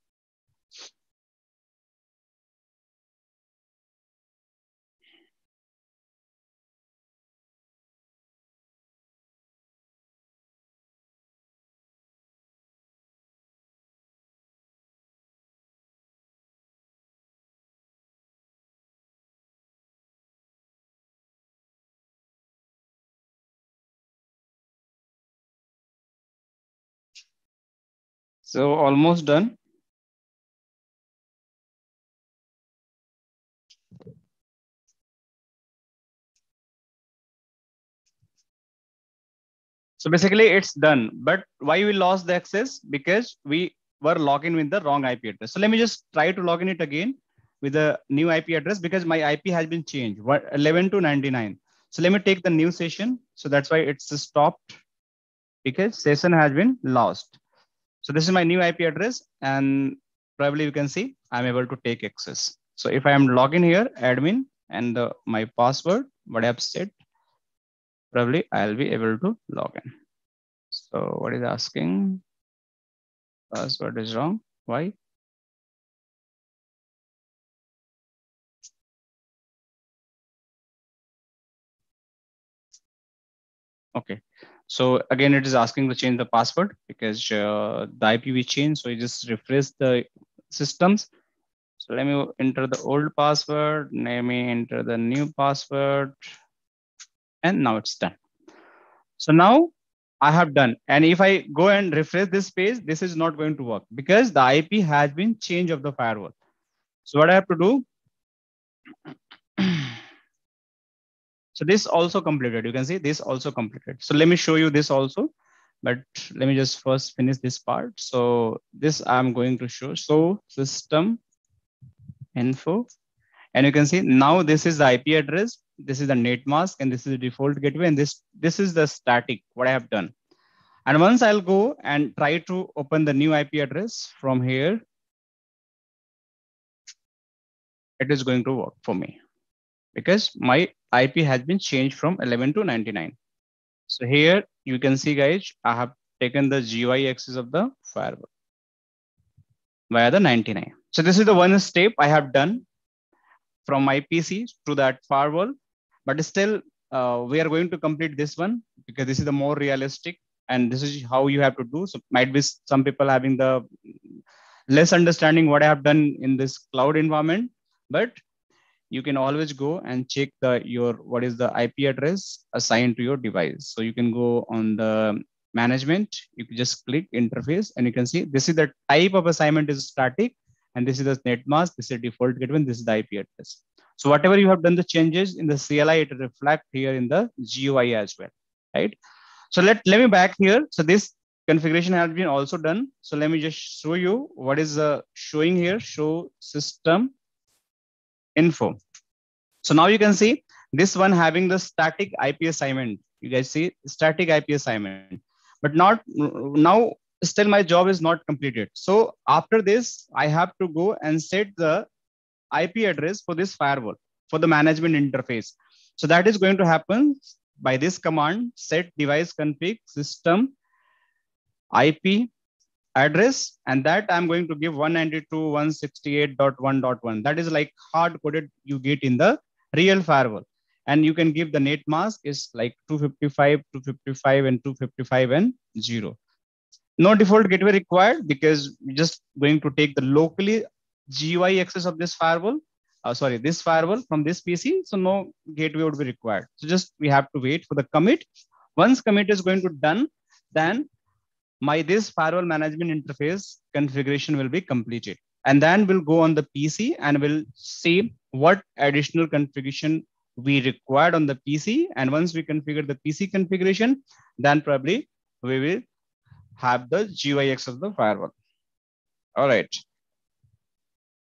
So almost done. So basically it's done, but why we lost the access? Because we were logging in with the wrong IP address. So let me just try to log in it again with a new IP address because my IP has been changed 11 to 99. So let me take the new session. So that's why it's stopped because session has been lost. So this is my new IP address and probably you can see I'm able to take access. So if I am login here, admin and the, my password, what I have said, probably I'll be able to log in. So what is asking? Password is wrong. Why? Okay. So again, it is asking to change the password because uh, the IPv changed. So you just refresh the systems. So let me enter the old password. Let me enter the new password. And now it's done. So now I have done. And if I go and refresh this page, this is not going to work because the IP has been changed of the firewall. So what I have to do, So this also completed. You can see this also completed. So let me show you this also, but let me just first finish this part. So this I'm going to show. So system info, and you can see now this is the IP address. This is the net mask, and this is the default gateway, and this this is the static. What I have done. And once I'll go and try to open the new IP address from here, it is going to work for me because my IP has been changed from 11 to 99. So here you can see guys, I have taken the GUI access of the firewall via the 99. So this is the one step I have done from my PC to that firewall, but still uh, we are going to complete this one because this is the more realistic and this is how you have to do. So might be some people having the less understanding what I have done in this cloud environment, but you can always go and check the your what is the IP address assigned to your device. So you can go on the management, you can just click interface and you can see this is the type of assignment is static and this is the net mask, this is default gateway, this is the IP address. So whatever you have done the changes in the CLI, it reflect here in the GUI as well, right? So let, let me back here. So this configuration has been also done. So let me just show you what is uh, showing here, show system info. So now you can see this one having the static IP assignment. You guys see static IP assignment, but not now still my job is not completed. So after this, I have to go and set the IP address for this firewall for the management interface. So that is going to happen by this command set device config system IP address and that I'm going to give 192.168.1.1. That is like hard coded you get in the real firewall. And you can give the net mask is like 255, 255 and 255 and zero. No default gateway required because we're just going to take the locally GUI access of this firewall. Uh, sorry, this firewall from this PC. So no gateway would be required. So just we have to wait for the commit. Once commit is going to done, then my this firewall management interface configuration will be completed. And then we'll go on the PC and we'll see what additional configuration we required on the PC. And once we configure the PC configuration, then probably we will have the GUIX of the firewall. All right.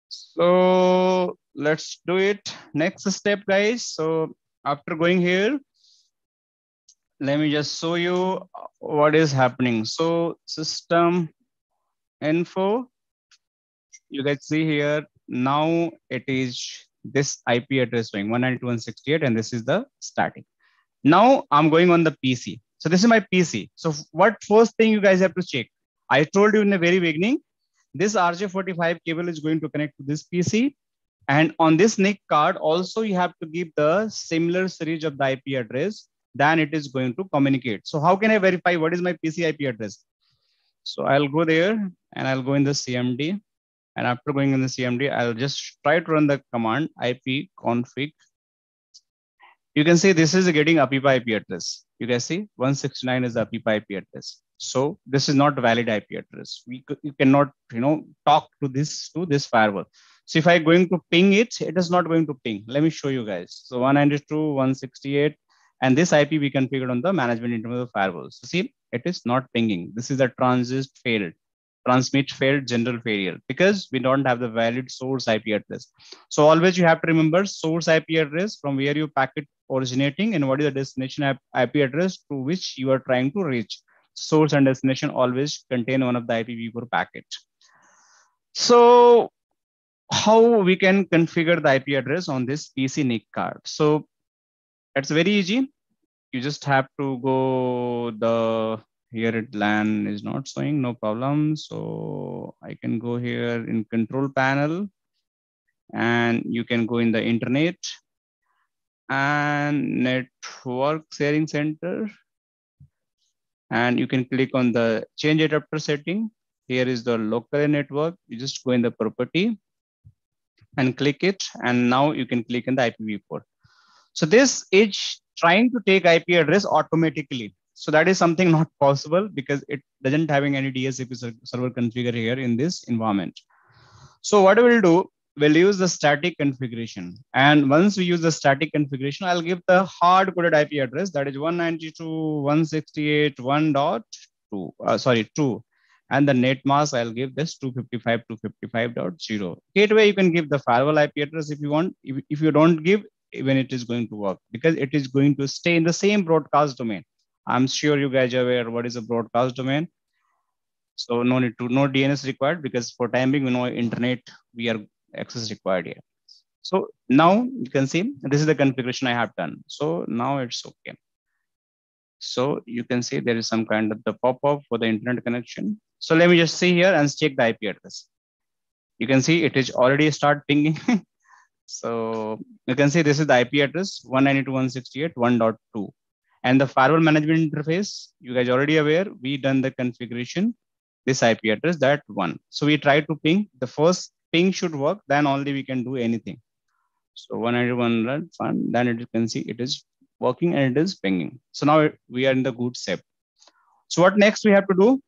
So let's do it. Next step, guys. So after going here, let me just show you what is happening. So system info, you can see here, now it is this IP address showing 192.168 and this is the static. Now I'm going on the PC. So this is my PC. So what first thing you guys have to check? I told you in the very beginning, this RJ45 cable is going to connect to this PC. And on this NIC card, also you have to give the similar series of the IP address then it is going to communicate. So how can I verify what is my PC IP address? So I'll go there and I'll go in the CMD. And after going in the CMD, I'll just try to run the command IP config. You can see this is getting APIPA IP address. You can see 169 is the APIPA IP address. So this is not a valid IP address. We you cannot you know talk to this to this firewall. So if I'm going to ping it, it is not going to ping. Let me show you guys. So 192, 168, and this IP we configured on the management interface of firewalls. So see, it is not pinging. This is a transit failed, transmit failed general failure because we don't have the valid source IP address. So always you have to remember source IP address from where your packet originating and what is the destination IP address to which you are trying to reach. Source and destination always contain one of the IPv4 packet. So how we can configure the IP address on this PC NIC card. So it's very easy. You just have to go the here it LAN is not showing, no problem. So I can go here in control panel and you can go in the internet and network sharing center. And you can click on the change adapter setting. Here is the local network. You just go in the property and click it. And now you can click in the IPv4 port. So this is trying to take IP address automatically. So that is something *laughs* not possible because it doesn't having any DHCP server configure here in this environment. So what we'll do, we'll use the static configuration. And once we use the static configuration, I'll give the hard coded IP address that is 192.168.1.2, uh, sorry, 2. And the net mask, I'll give this 255.255.0. Gateway, you can give the firewall IP address if you want. If, if you don't give, when it is going to work because it is going to stay in the same broadcast domain. I'm sure you guys are aware what is a broadcast domain. So no need to no DNS required because for time being, we know internet, we are access required here. So now you can see this is the configuration I have done. So now it's okay. So you can see there is some kind of the pop-up for the internet connection. So let me just see here and check the IP address. You can see it is already start pinging. *laughs* so you can see this is the IP address 192.168.1.2. And the firewall management interface, you guys already aware, we done the configuration, this IP address, that one. So we try to ping, the first ping should work, then only we can do anything. So 191 fun, then you can see it is working and it is pinging. So now we are in the good step. So what next we have to do?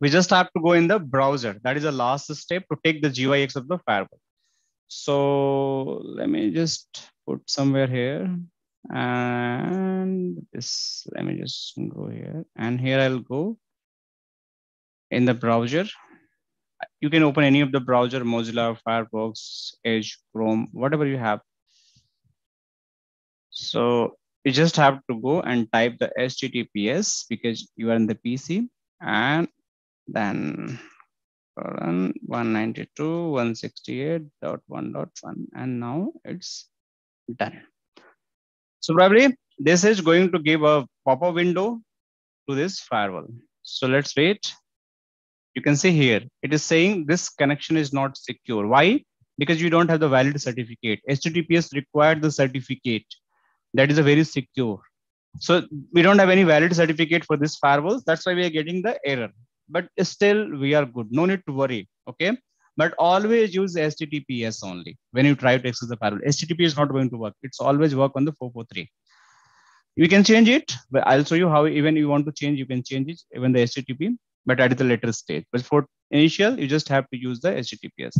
We just have to go in the browser. That is the last step to take the GUI access of the firewall. So let me just put somewhere here and this, let me just go here and here I'll go in the browser. You can open any of the browser, Mozilla, Firefox, Edge, Chrome, whatever you have. So you just have to go and type the HTTPS because you are in the PC and then 192.168.1.1 and now it's done. So probably this is going to give a pop-up window to this firewall. So let's wait. You can see here, it is saying this connection is not secure. Why? Because you don't have the valid certificate. HTTPS required the certificate. That is a very secure. So we don't have any valid certificate for this firewall. That's why we are getting the error. But still, we are good. No need to worry. Okay but always use HTTPS only when you try to access the firewall. HTTP is not going to work. It's always work on the 443. You can change it, but I'll show you how even you want to change, you can change it, even the HTTP, but at the later stage. But for initial, you just have to use the HTTPS.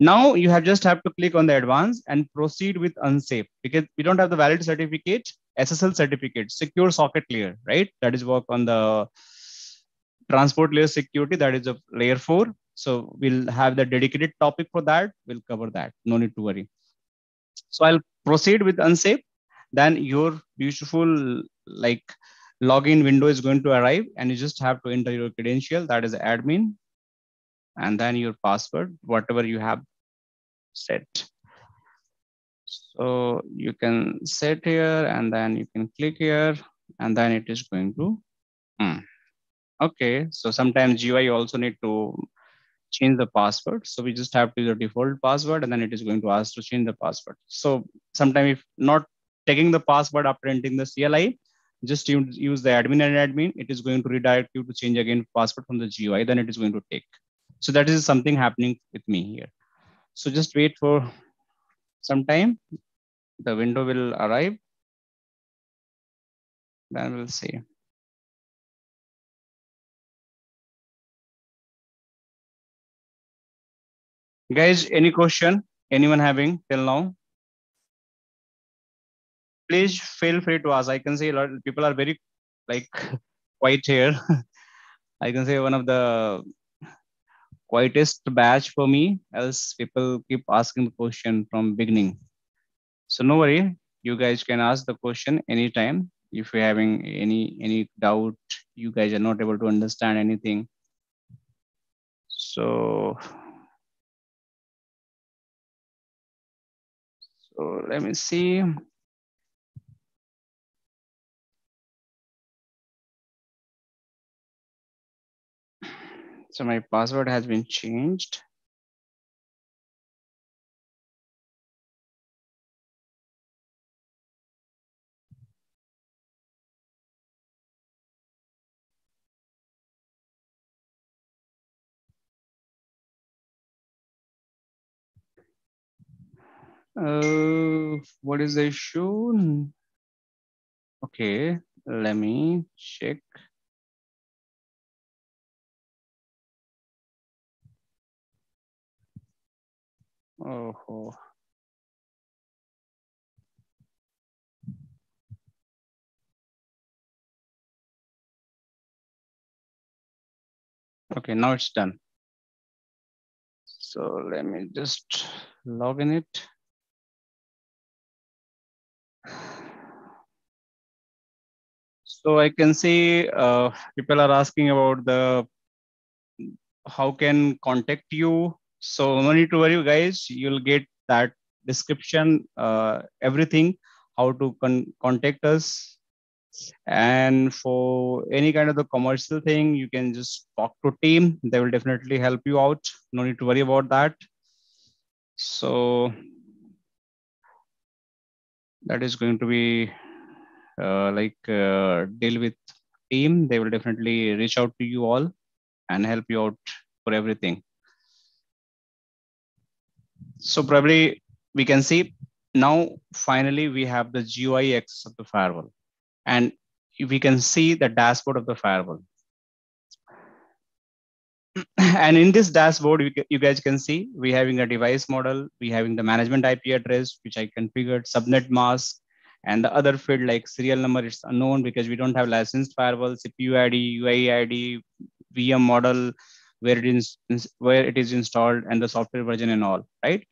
Now you have just have to click on the advanced and proceed with unsafe because we don't have the valid certificate, SSL certificate, secure socket layer, right? That is work on the transport layer security. That is a layer four. So we'll have the dedicated topic for that. We'll cover that. No need to worry. So I'll proceed with unsafe. Then your beautiful like login window is going to arrive and you just have to enter your credential. That is admin and then your password, whatever you have set. So you can set here and then you can click here and then it is going to, hmm. Okay. So sometimes GUI also need to change the password. So we just have to use the default password and then it is going to ask to change the password. So sometimes if not taking the password after entering the CLI, just use, use the admin and admin, it is going to redirect you to change again password from the GUI, then it is going to take. So that is something happening with me here. So just wait for some time. The window will arrive. Then we'll see. Guys, any question? Anyone having till now? Please feel free to ask. I can see a lot of people are very like *laughs* quiet here. *laughs* I can say one of the quietest batch for me, else people keep asking the question from beginning. So no worry, you guys can ask the question anytime. If you're having any any doubt, you guys are not able to understand anything. So So let me see. So my password has been changed. Uh, what is the issue? Okay, let me check. Oh, okay, now it's done. So let me just log in it. So I can see uh, people are asking about the how can contact you. So no need to worry, guys. You'll get that description, uh, everything, how to con contact us. And for any kind of the commercial thing, you can just talk to team. They will definitely help you out. No need to worry about that. So that is going to be uh, like uh, deal with team. They will definitely reach out to you all and help you out for everything. So probably we can see now finally we have the GUI access of the firewall and we can see the dashboard of the firewall. *clears throat* and in this dashboard, you guys can see we having a device model, we having the management IP address, which I configured, subnet mask, and the other field like serial number is unknown because we don't have licensed firewall, CPU ID, UID ID, VM model, where it is where it is installed, and the software version and all, right?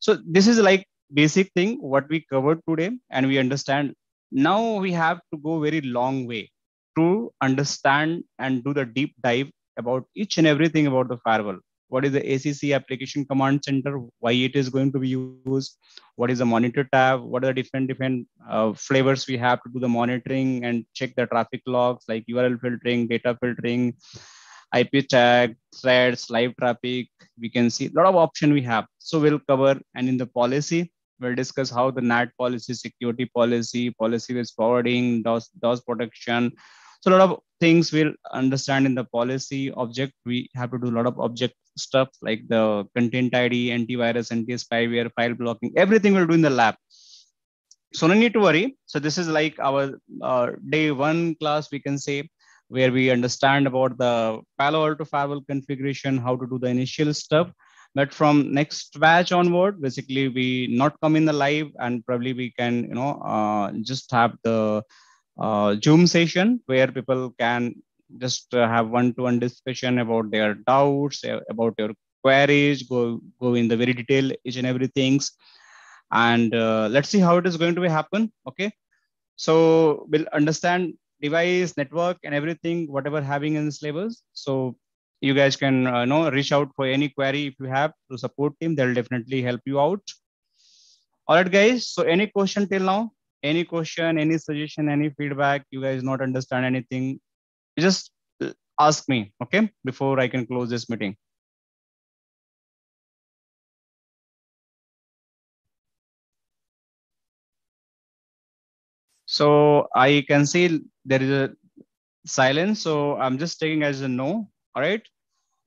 So this is like basic thing what we covered today, and we understand. Now we have to go very long way to understand and do the deep dive about each and everything about the firewall. What is the ACC application command center? Why it is going to be used? What is the monitor tab? What are the different different uh, flavors we have to do the monitoring and check the traffic logs like URL filtering, data filtering, IP tag, threats, live traffic. We can see a lot of option we have. So we'll cover and in the policy, we'll discuss how the NAT policy, security policy, policy with forwarding, DOS, DOS protection, so a lot of things we'll understand in the policy object. We have to do a lot of object stuff like the content ID, antivirus, anti-spyware, file blocking, everything we'll do in the lab. So no need to worry. So this is like our uh, day one class, we can say, where we understand about the Palo Alto firewall configuration, how to do the initial stuff. But from next batch onward, basically we not come in the live and probably we can, you know, uh, just have the uh, Zoom session where people can just uh, have one-to-one discussion about their doubts, uh, about your queries, go go in the very detail each and everything, and uh, let's see how it is going to be happen. Okay, so we'll understand device, network, and everything whatever having in syllabus. So you guys can uh, know reach out for any query if you have to support team. They'll definitely help you out. All right, guys. So any question till now? Any question any suggestion any feedback you guys not understand anything just uh, ask me okay before i can close this meeting. So i can see there is a silence so i'm just taking as a no all right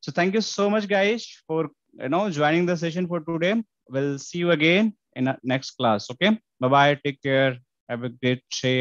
so thank you so much guys for you know joining the session for today. We'll see you again in next class okay? Bye bye take care have a great day